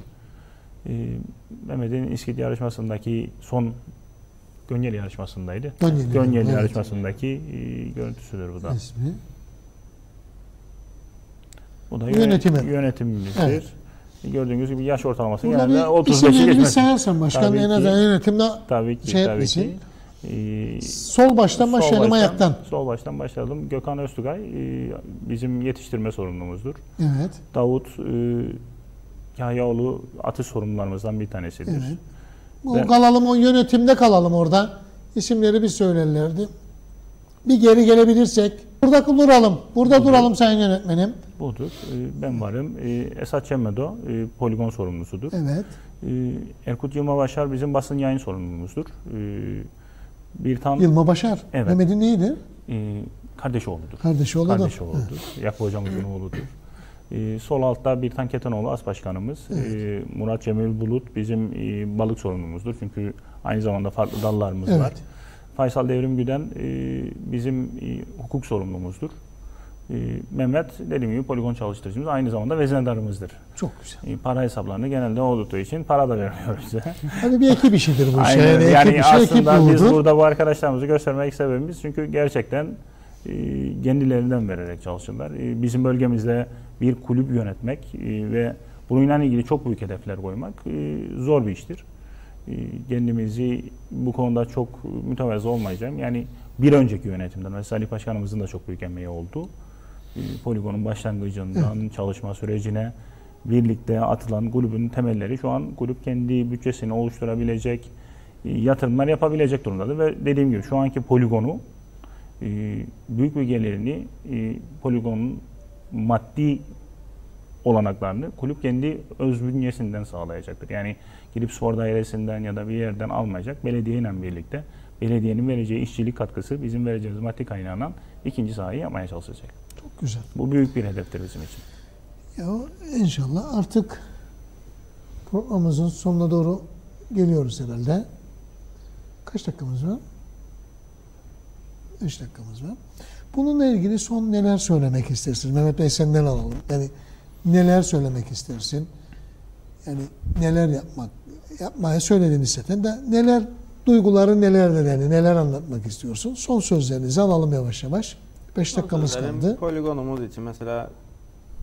B: E, Mehmet'in İskit yarışmasındaki son Gönyeli yarışmasındaydı.
A: Gönyeli,
B: Gönyeli
A: evet.
B: yarışmasındaki e, görüntüsüdür bu da.
A: İsmi.
B: Bu da
A: Yönetimi.
B: yönet- yönetimimizdir.
A: Evet.
B: Gördüğünüz gibi yaş ortalaması
A: Burada
B: genelde
A: bir
B: 35'i
A: isimlerini bir
B: geçmez.
A: sayarsan başkan en azından yönetimde
B: Tabii ki,
A: şey
B: tabii
A: etmesin.
B: ki. Ee,
A: sol baştan başlayalım ayaktan.
B: Sol baştan başlayalım. Gökhan Öztugay e, bizim yetiştirme sorumlumuzdur.
A: Evet.
B: Davut e, Yahyaoğlu atış sorumlularımızdan bir tanesidir.
A: Evet. O
B: Ben-
A: kalalım o yönetimde kalalım orada. İsimleri bir söylerlerdi. Bir geri gelebilirsek. Burada duralım. Burada duralım sayın yönetmenim.
B: Budur. E, ben varım. E, Esat Çemmedo e, poligon sorumlusudur.
A: Evet.
B: E, Erkut Yılma Başar bizim basın yayın sorumlumuzdur. Bir tam
A: Yılma Başar.
B: Evet.
A: Mehmet'in neydi?
B: e, kardeşi oğludur.
A: Kardeşi oğlu da.
B: Kardeşi oğludur. Yakup hocamızın oğludur. Ee, sol altta bir Ketenoğlu as başkanımız. Ee, Murat Cemil Bulut bizim e, balık sorumlumuzdur. Çünkü aynı zamanda farklı dallarımız
A: Evet.
B: var. Faysal Devrim Güden e, bizim e, hukuk sorumlumuzdur. E, Mehmet dediğim gibi poligon çalıştırıcımız aynı zamanda vezinedarımızdır.
A: Çok güzel.
B: E, para hesaplarını genelde o tuttuğu için para da vermiyor bize.
A: Hadi bir ekip işidir bu. *laughs*
B: Aynen.
A: Yani,
B: Yani,
A: ekip işi, ekip
B: aslında biz burada bu arkadaşlarımızı göstermek sebebimiz çünkü gerçekten kendilerinden vererek çalışırlar. Bizim bölgemizde bir kulüp yönetmek ve bununla ilgili çok büyük hedefler koymak zor bir iştir. E, kendimizi bu konuda çok mütevazı olmayacağım. Yani bir önceki yönetimden mesela Ali Başkanımızın da çok büyük emeği oldu. E, poligonun başlangıcından çalışma sürecine birlikte atılan kulübün temelleri şu an kulüp kendi bütçesini oluşturabilecek, e, yatırımlar yapabilecek durumdadır ve dediğim gibi şu anki poligonu e, büyük bir gelirini e, poligonun maddi olanaklarını kulüp kendi öz bünyesinden sağlayacaktır. Yani gidip spor dairesinden ya da bir yerden almayacak. Belediyeyle birlikte belediyenin vereceği işçilik katkısı bizim vereceğimiz maddi kaynağından ikinci sahayı yapmaya çalışacak.
A: Çok güzel.
B: Bu büyük bir hedeftir bizim için.
A: Ya inşallah artık programımızın sonuna doğru geliyoruz herhalde. Kaç dakikamız var? 5 dakikamız var. Bununla ilgili son neler söylemek istersin? Mehmet Bey senden alalım. Yani neler söylemek istersin? Yani neler yapmak, yapmaya söyledin zaten de neler duyguları nelerdir yani neler anlatmak istiyorsun? Son sözlerinizi alalım yavaş yavaş. 5 dakikamız kaldı.
C: Poligonumuz için mesela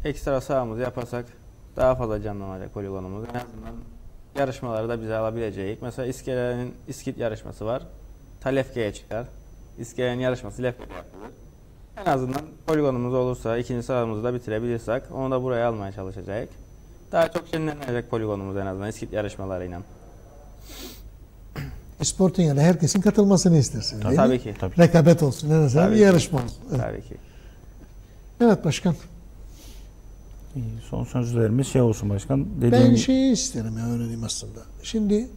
C: ekstra sahamızı yaparsak daha fazla canlanacak poligonumuz. En azından yarışmaları da bize alabileceğiz. Mesela İskele'nin İskit yarışması var. Talefke'ye çıkar. İskele'nin yarışması Lefke'de yapılır. En azından poligonumuz olursa, ikinci sahamızı da bitirebilirsek onu da buraya almaya çalışacağız. Daha çok şenlenecek poligonumuz en azından İskit yarışmalarıyla.
A: Sporting yani herkesin katılmasını istersin. mi?
C: Tabii ki.
B: Tabii.
A: Rekabet olsun en azından
C: Tabii
A: bir
C: ki.
A: yarışma olsun. Evet.
C: Tabii ki.
A: evet başkan.
B: İyi, Son sözlerimiz şey olsun başkan. Dediğim
A: Ben şeyi isterim ya öğreneyim aslında. Şimdi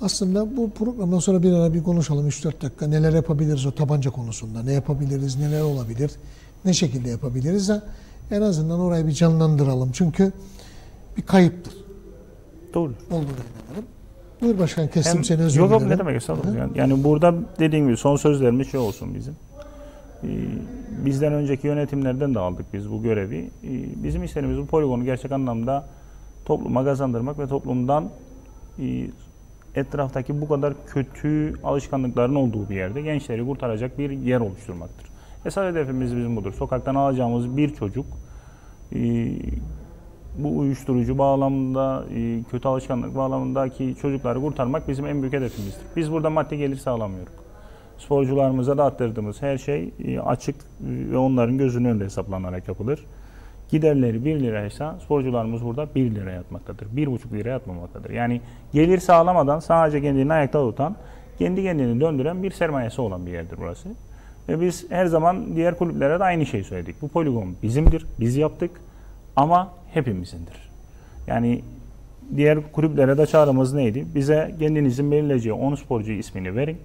A: aslında bu programdan sonra bir ara bir konuşalım 3-4 dakika. Neler yapabiliriz o tabanca konusunda? Ne yapabiliriz? Neler olabilir? Ne şekilde yapabiliriz? En azından orayı bir canlandıralım. Çünkü bir kayıptır.
B: Doğru.
A: Olduğuna inanırım. Buyur başkan kestim
B: Hem-
A: seni özür
B: Yok yok
A: dilerim.
B: ne demek estağfurullah. Yani, yani burada dediğim gibi son sözlerimiz şey olsun bizim. Ee, bizden önceki yönetimlerden de aldık biz bu görevi. Ee, bizim istediğimiz bu poligonu gerçek anlamda topluma kazandırmak ve toplumdan e, etraftaki bu kadar kötü alışkanlıkların olduğu bir yerde gençleri kurtaracak bir yer oluşturmaktır. Esas hedefimiz bizim budur. Sokaktan alacağımız bir çocuk e, bu uyuşturucu bağlamında, e, kötü alışkanlık bağlamındaki çocukları kurtarmak bizim en büyük hedefimizdir. Biz burada maddi gelir sağlamıyoruz. Sporcularımıza da attırdığımız her şey e, açık e, ve onların gözünün önünde hesaplanarak yapılır. Giderleri 1 liraysa sporcularımız burada 1 lira yatmaktadır. 1,5 lira yatmamaktadır. Yani gelir sağlamadan sadece kendini ayakta tutan, kendi kendini döndüren bir sermayesi olan bir yerdir burası. Ve biz her zaman diğer kulüplere de aynı şeyi söyledik. Bu poligon bizimdir, biz yaptık ama hepimizindir. Yani diğer kulüplere de çağrımız neydi? Bize kendinizin belirleyeceği 10 sporcu ismini verin.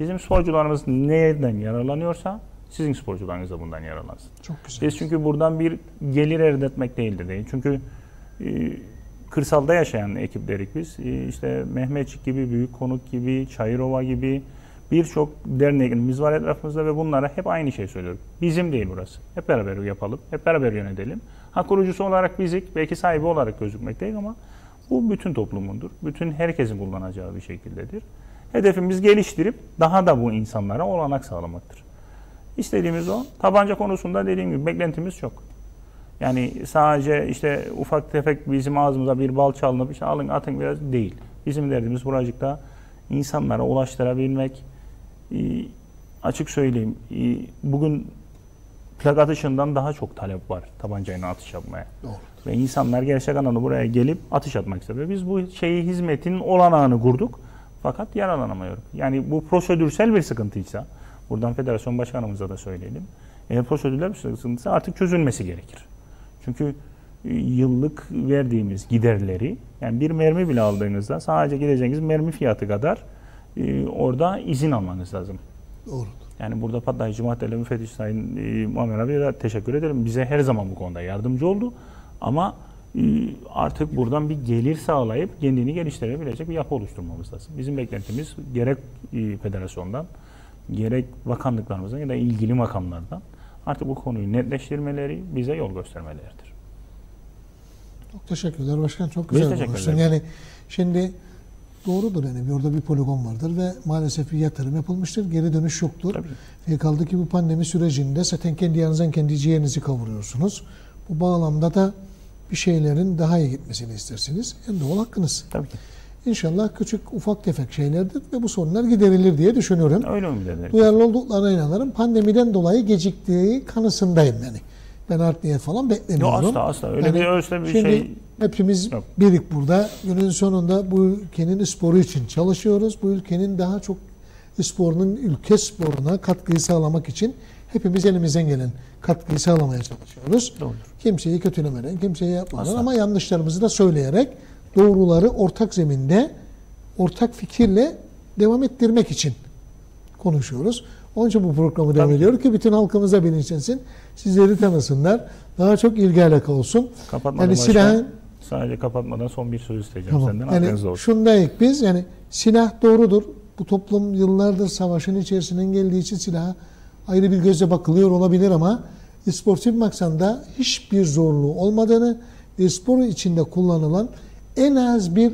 B: Bizim sporcularımız nereden yararlanıyorsa sizin sporcularınız da bundan yararlansın.
A: Çok güzel.
B: Biz çünkü buradan bir gelir elde etmek değildir değil. Çünkü e, kırsalda yaşayan ekiplerik biz. E, işte Mehmetçik gibi, Büyük Konuk gibi, Çayırova gibi birçok derneklerimiz var etrafımızda ve bunlara hep aynı şey söylüyorum. Bizim değil burası. Hep beraber yapalım, hep beraber yönetelim. Ha kurucusu olarak bizik, belki sahibi olarak gözükmekteyiz ama bu bütün toplumundur. Bütün herkesin kullanacağı bir şekildedir. Hedefimiz geliştirip daha da bu insanlara olanak sağlamaktır. İstediğimiz o. Tabanca konusunda dediğim gibi beklentimiz çok. Yani sadece işte ufak tefek bizim ağzımıza bir bal çalınıp işte alın atın biraz değil. Bizim derdimiz buracıkta insanlara ulaştırabilmek. Açık söyleyeyim bugün plak atışından daha çok talep var tabancayla atış yapmaya.
A: Doğru.
B: Ve insanlar gerçek anlamda buraya gelip atış atmak istiyor. Biz bu şeyi hizmetin olanağını kurduk fakat yararlanamıyoruz. Yani bu prosedürsel bir sıkıntıysa buradan federasyon başkanımıza da söyleyelim. Eğer prosedürler bir sıkıntıysa artık çözülmesi gerekir. Çünkü e, yıllık verdiğimiz giderleri yani bir mermi bile aldığınızda sadece gideceğiniz mermi fiyatı kadar e, orada izin almanız lazım.
A: Doğru.
B: Yani burada patlayıcı maddeler müfettiş Sayın e, Muammer abiye de teşekkür ederim. Bize her zaman bu konuda yardımcı oldu. Ama e, artık buradan bir gelir sağlayıp kendini geliştirebilecek bir yapı oluşturmamız lazım. Bizim beklentimiz gerek e, federasyondan, gerek bakanlıklarımızdan ya da ilgili makamlardan artık bu konuyu netleştirmeleri, bize yol göstermeleridir.
A: Çok teşekkürler başkan. Çok
B: Biz
A: güzel
B: teşekkür
A: konuştun. Yani şimdi doğrudur yani bir orada bir poligon vardır ve maalesef bir yatırım yapılmıştır. Geri dönüş yoktur.
B: Tabii.
A: E kaldı ki bu pandemi sürecinde zaten kendi yanınızdan kendi ciğerinizi kavuruyorsunuz. Bu bağlamda da bir şeylerin daha iyi gitmesini istersiniz. En doğal hakkınız.
B: Tabii ki.
A: İnşallah küçük ufak tefek şeylerdir ve bu sorunlar giderilir diye düşünüyorum.
B: Öyle ederiz.
A: Duyarlı olduklarına inanırım. Pandemiden dolayı geciktiği kanısındayım yani. Ben art niyet falan
B: Yok
A: beklemiyorum.
B: asla asla. Öyle
A: Yani
B: bir ölçüde bir
A: Şimdi
B: şey
A: hepimiz
B: Yok.
A: birlik burada. Günün sonunda bu ülkenin sporu için çalışıyoruz. Bu ülkenin daha çok sporunun ülke sporuna katkıyı sağlamak için hepimiz elimizden gelen katkıyı sağlamaya çalışıyoruz.
B: Doğrudur.
A: Kimseyi kötülemeden, kimseyi yapmadan
B: Asla.
A: ama yanlışlarımızı da söyleyerek doğruları ortak zeminde, ortak fikirle devam ettirmek için konuşuyoruz. Onun için bu programı devam ediyor ki bütün halkımız da bilinçlensin. Sizleri tanısınlar. Daha çok ilgi alaka olsun.
B: kapatmadan
A: Yani silahın
B: sadece kapatmadan son bir söz isteyeceğim
A: Tamam.
B: senden.
A: Yani
B: Aklınızda olsun.
A: şundayız biz yani silah doğrudur. Bu toplum yıllardır savaşın içerisinden geldiği için silaha ayrı bir gözle bakılıyor olabilir ama sportif maksanda hiçbir zorluğu olmadığını ve spor içinde kullanılan en az bir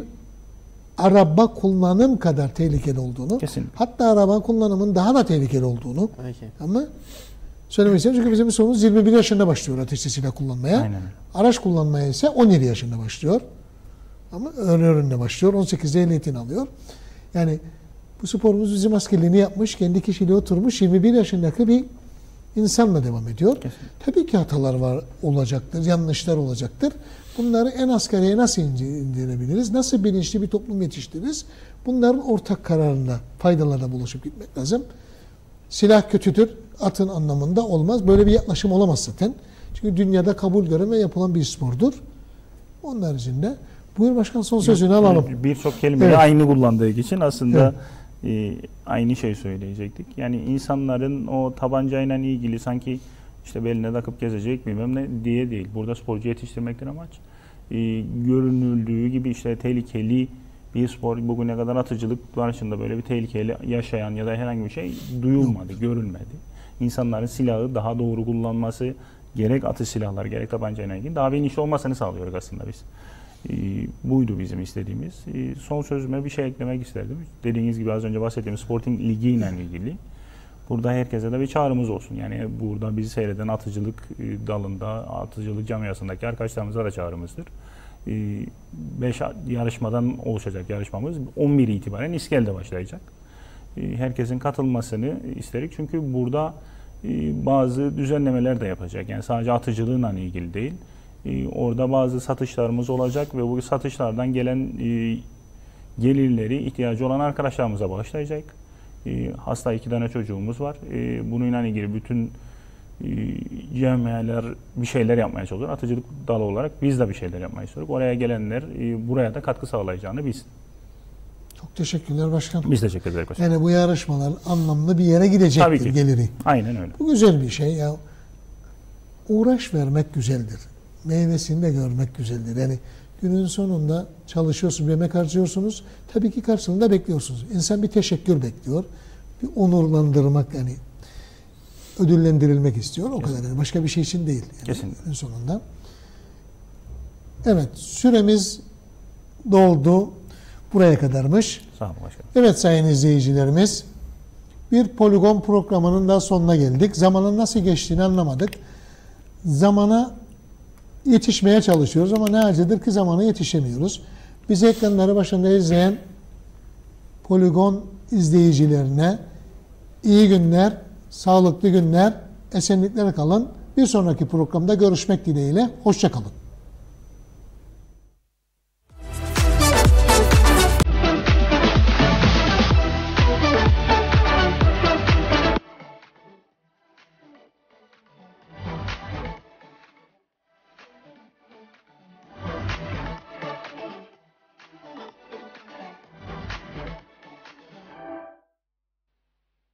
A: araba kullanım kadar tehlikeli olduğunu
B: Kesinlikle.
A: hatta araba kullanımın daha da tehlikeli olduğunu
C: Peki.
A: ama söylemek istiyorum çünkü bizim sorumuz 21 yaşında başlıyor ateşli silah kullanmaya.
B: Aynen.
A: Araç kullanmaya ise 17 yaşında başlıyor. Ama öğreninde başlıyor. 18'de ehliyetini alıyor. Yani bu sporumuz bizim askerliğini yapmış, kendi kişiliği oturmuş 21 yaşındaki bir insanla devam ediyor.
B: Kesinlikle.
A: Tabii ki hatalar var olacaktır, yanlışlar olacaktır. Bunları en asgariye nasıl indirebiliriz? Nasıl bilinçli bir toplum yetiştiririz? Bunların ortak kararında, faydalarına buluşup gitmek lazım. Silah kötüdür, atın anlamında olmaz. Böyle bir yaklaşım olamaz zaten. Çünkü dünyada kabul gören ve yapılan bir spordur. Onun haricinde buyur başkan son sözünü alalım.
B: Birçok kelimeyi
A: Evet.
B: aynı kullandığı için aslında e, aynı şey söyleyecektik. Yani insanların o tabancayla ilgili sanki işte beline takıp gezecek bilmem ne diye değil. Burada sporcu yetiştirmektir amaç. E, görünüldüğü gibi işte tehlikeli bir spor bugüne kadar atıcılık barışında böyle bir tehlikeli yaşayan ya da herhangi bir şey duyulmadı, görülmedi. İnsanların silahı daha doğru kullanması gerek atış silahları gerek tabancayla ilgili daha bilinçli olmasını sağlıyoruz aslında biz. E, buydu bizim istediğimiz. E, son sözüme bir şey eklemek isterdim. Dediğiniz gibi az önce bahsettiğimiz Sporting Ligi ile ilgili. Burada herkese de bir çağrımız olsun. Yani burada bizi seyreden atıcılık e, dalında, atıcılık camiasındaki arkadaşlarımıza da çağrımızdır. 5 yarışmadan oluşacak yarışmamız 11 itibaren İskel'de başlayacak. E, Herkesin katılmasını isterik. Çünkü burada e, bazı düzenlemeler de yapacak. Yani sadece atıcılığıyla ilgili değil. E, Orada bazı satışlarımız olacak ve bu satışlardan gelen gelirleri ihtiyacı olan arkadaşlarımıza bağışlayacak. Hasta iki tane çocuğumuz var. Bununla ilgili bütün camialar bir şeyler yapmaya çalışıyor. Atıcılık dalı olarak biz de bir şeyler yapmaya istiyoruz. Oraya gelenler buraya da katkı sağlayacağını biz.
A: Çok teşekkürler başkan.
B: Biz teşekkür ederiz. başkanım.
A: Yani bu yarışmalar anlamlı bir yere gidecektir
B: Tabii ki.
A: geliri.
B: Aynen öyle.
A: Bu güzel bir şey ya. Uğraş vermek güzeldir. Meyvesini de görmek güzeldir. Yani Günün sonunda çalışıyorsunuz, emek harcıyorsunuz. Tabii ki karşılığında bekliyorsunuz. İnsan bir teşekkür bekliyor. Bir onurlandırmak yani ödüllendirilmek istiyor. O kadar. Yani başka bir şey için değil. Yani
B: Kesinlikle.
A: Günün sonunda. Evet, süremiz doldu. Buraya kadarmış.
B: Sağ olun başkanım.
A: Evet sayın izleyicilerimiz, bir poligon programının da sonuna geldik. Zamanın nasıl geçtiğini anlamadık. Zamana yetişmeye çalışıyoruz ama ne acıdır ki zamana yetişemiyoruz. Bizi ekranları başında izleyen poligon izleyicilerine iyi günler, sağlıklı günler, esenlikler kalın. Bir sonraki programda görüşmek dileğiyle. Hoşçakalın.